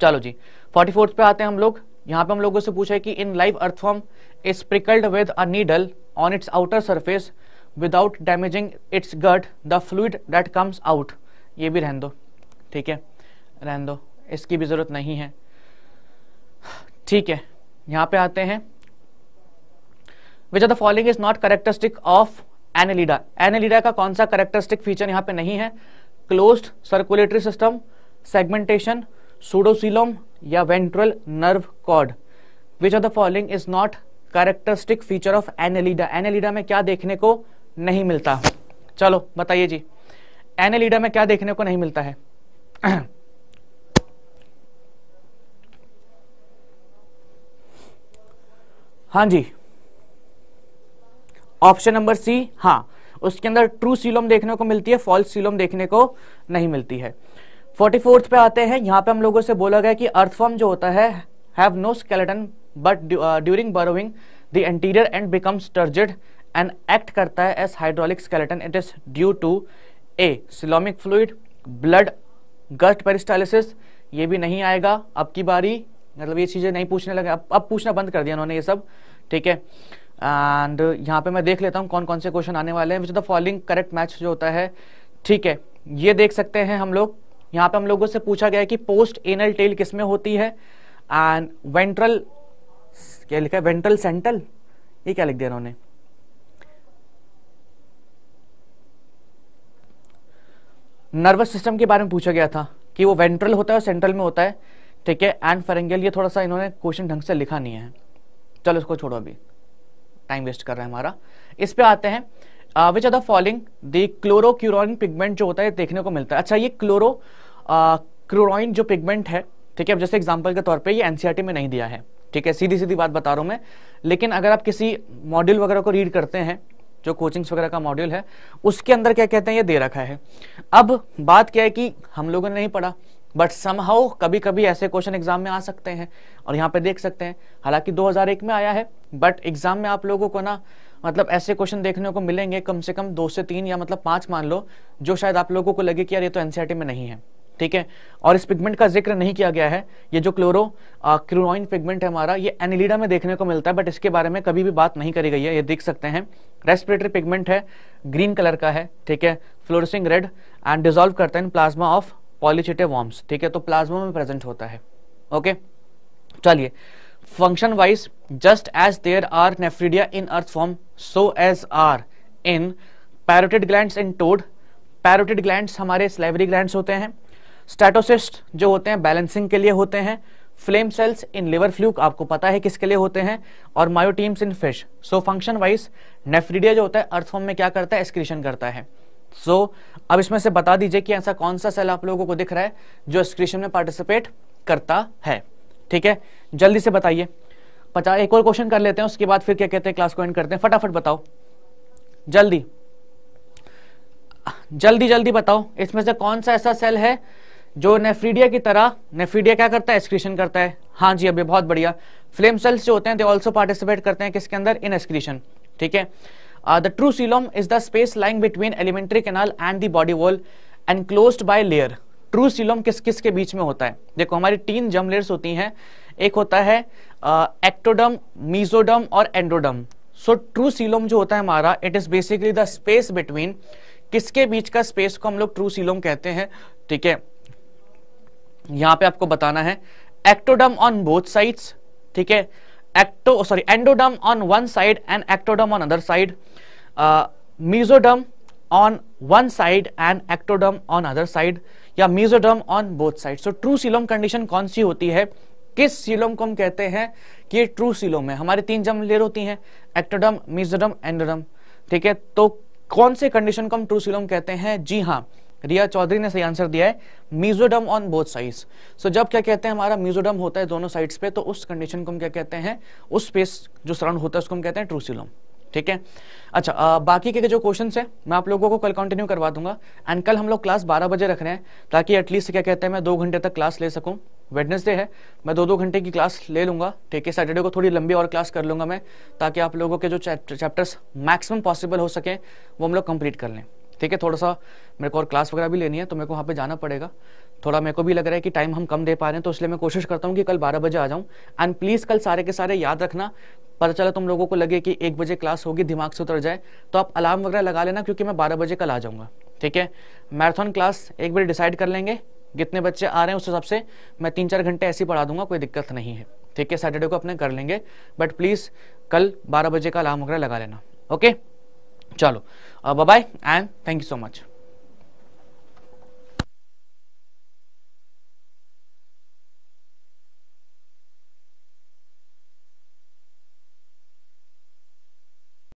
Speaker 1: चलो जी। फोर्टी फोर्थ पे आते हैं हम लोग। यहाँ पे हम लोगों से पूछा है कि in live earthworm is pricked with a needle on its outer surface without damaging its gut the fluid that comes out ये भी रहन दो। ठीक है? रहन दो। इसकी भी ज़रूरत नहीं है। ठीक है। यहाँ पे आते हैं। Which are the following is not characteristic of annelida annelida का कौन सा करेक्टरिस्टिक फीचर यहाँ पे नहीं है? Closed circulatory system segmentation pseudocoelom या ventral nerve cord which are the following is not characteristic feature of annelida annelida में क्या देखने को नहीं मिलता? चलो, बताइए जी। एनेलिडा में क्या देखने को नहीं मिलता है? हाँ जी। ऑप्शन नंबर सी हाँ उसके अंदर ट्रू सीलोम देखने को मिलती है फॉल्स सीलोम देखने को नहीं मिलती है। फोर्टी फोर्थ पे आते हैं, यहाँ पे हम लोगों से बोला गया कि अर्थफॉर्म जो होता है have no skeleton but during burrowing the anterior end becomes turgid and act करता है as hydraulic skeleton it is due to a coelomic fluid blood gut peristalsis ये भी नहीं आएगा, अब की बारी मतलब ये चीज़ें नहीं पूछने लगे, अब अब पूछना बंद कर दिया उन्होंने ये सब, ठीक है? एंड यहाँ पे मैं देख लेता हूँ कौन कौन से क्वेश्चन आने वाले हैं। Which the following correct match जो होता है, ठीक है, ये देख सकते हैं हम लोग। यहाँ पे हम लोगों से पूछा गया है कि पोस्ट एनल टेल किसमें होती है? एंड वेंट्रल क्या लिखा है? वेंट्रल सेंट्रल ये क्या लिख दिया उन्होंने नर्वस सिस्टम के बारे में पूछा गया था कि वो वेंट्रल होता है और सेंट्रल में होता है, ठीक है? एंड फेरेंगल ये थोड़ा सा इन्होंने क्वेश्चन ढंग से लिखा नहीं है। चलो इसको छोड़ो अभी। टाइम वेस्ट कर रहा है हमारा। इस पे आते हैं which are the following the chlorocruorin pigment जो होता है देखने को मिलता है। अच्छा ये क्लोरो क्लोरोइन जो पिगमेंट है, ठीक है, अब जैसे एग्ज़ाम्पल के तौर पे ये एनसीआरटी में नहीं दिया है, ठीक है, सीधी सीधी बात बता रहा हूँ मैं। लेकिन अगर आप किसी मॉड्यूल वगैरह को रीड करते हैं, जो कोचिंग्स वगैरह का मॉड्यूल है, उसके अंदर क्या कहते हैं, ये दे रखा है। अब बात क्या है कि हम लोगों ने नहीं पढ़ा बट समहाउ कभी कभी ऐसे क्वेश्चन एग्ज़ाम में आ सकते हैं। और यहाँ पे देख सकते हैं, हालाँकि 2001 में आया है बट एग्ज़ाम में आप लोगों को ना मतलब ऐसे क्वेश्चन देखने को मिलेंगे, कम से कम दो से तीन या मतलब पाँच मान लो, जो शायद आप लोगों को लगे कि यार ये तो एनसीआरटी में नहीं है। ठीक है? और इस पिगमेंट का ज़िक्र नहीं किया गया है। ये जो क्लोरो क्लोरोइन पिगमेंट है हमारा, ये एनिलीडा में देखने को मिलता है बट इसके बारे में कभी भी बात नहीं करी गई है। ये देख सकते हैं। रेस्पिरेटरी पिगमेंट है ग्रीन कलर का है। ठीक है? फ्लोरसिंग रेड एंड डिजोल्व करता है प्लाज्मा ऑफ़ पॉलिचिटे वॉर्म्स ठीक है? तो प्लाज्मा में प्रेजेंट होता है ओके चलिए function wise just as there are nephridia in earthworm so as are in parotid glands in toad parotid glands हमारे स्लाइवरी ग्लैंड्स होते हैं। स्टैटोसिस्ट जो होते हैं बैलेंसिंग के लिए होते हैं। Flame cells in liver fluke आपको पता है किसके लिए होते हैं? और myotomes in fish so function wise nephridia जो होता है अर्थफॉर्म में क्या करता है? एक्सक्रीशन करता है। सो so, अब इसमें से बता दीजिए कि ऐसा कौन सा सेल आप लोगों को दिख रहा है जो एक्सक्रीशन में पार्टिसिपेट करता है। ठीक है? जल्दी से बताइए। पचास एक और क्वेश्चन कर लेते हैं उसके बाद फिर क्या कहते हैं क्लास को एंड करते हैं। फटाफट बताओ। जल्दी। जल्दी जल्दी बताओ। इसमें से कौन सा ऐसा सेल है जो नेफ्रीडिया की तरह नेफ्रीडिया क्या करता है? एक्सक्रीशन करता है। हाँ जी अभी बहुत बढ़िया। फ्लेम सेल्स जो होते हैं दे ऑल्सो पार्टिसिपेट करते हैं किसके अंदर? इन एक्सक्रीशन ठीक है? The true coelom is the space lying between alimentary canal and the body wall enclosed by layer true coelom किस किस के बीच में होता है? देखो, हमारी तीन जम लेयर्स होती हैं। एक होता है एक्टोडम मीजोडम और एंडोडम सो ट्रू सीलोम जो होता है हमारा it is basically the space between किसके बीच का स्पेस को हम लोग ट्रू सीलोम कहते हैं। ठीक है? यहाँ पे आपको बताना है। एक्टोडम ऑन बोथ साइड्स ठीक है? Ecto sorry endoderm on one side and ectoderm on other side mesoderm on one side and ectoderm on other side या mesoderm on both side so true coelom condition कौन सी होती है? किस coelom को हम कहते हैं कि ये ट्रू सीलोम है? हमारी तीन जम लेयर होती हैं एक्टोडम मीजोडम एंडोडम ठीक है? तो कौन से कंडीशन को हम ट्रू सीलोम कहते हैं? जी हाँ रिया चौधरी ने सही आंसर दिया है mesoderm on both sides so जब क्या कहते हैं हमारा मीजोडम होता है दोनों साइड्स पे तो उस कंडीशन को हम क्या कहते हैं? उस स्पेस जो सराउंड होता है उसको हम कहते हैं ट्रूसिलोम ठीक है? अच्छा आ, बाकी के जो क्वेश्चन है मैं आप लोगों को कल कंटिन्यू करवा दूँगा. एंड कल हम लोग क्लास 12 बजे रख रहे हैं ताकि एटलीस्ट क्या कहते हैं मैं दो घंटे तक क्लास ले सकूँ. वेडनेसडे है मैं दो दो घंटे की क्लास ले लूँगा. ठीक है? सैटरडे को थोड़ी लंबी और क्लास कर लूँगा मैं ताकि आप लोगों के जो चैप्टर्स मैक्सिमम पॉसिबल हो सके वो हम लोग कंप्लीट कर लें. ठीक है थोड़ा सा मेरे को और क्लास वगैरह भी लेनी है तो मेरे को वहाँ पे जाना पड़ेगा। थोड़ा मेरे को भी लग रहा है कि टाइम हम कम दे पा रहे हैं तो इसलिए मैं कोशिश करता हूँ कि कल बारह बजे आ जाऊँ। एंड प्लीज़ कल सारे के सारे याद रखना, पता चला तुम लोगों को लगे कि एक बजे क्लास होगी, दिमाग से उतर जाए तो आप अलार्म वगैरह लगा लेना क्योंकि मैं बारह बजे कल आ जाऊँगा। ठीक है? मैराथन क्लास एक बार डिसाइड कर लेंगे, कितने बच्चे आ रहे हैं उस हिसाब से, मैं तीन चार घंटे ऐसे ही पढ़ा दूँगा, कोई दिक्कत नहीं है। ठीक है? सैटरडे को अपने कर लेंगे बट प्लीज़ कल बारह बजे का अलार्म वगैरह लगा लेना। ओके चलो। Uh, bye bye and thank you so much.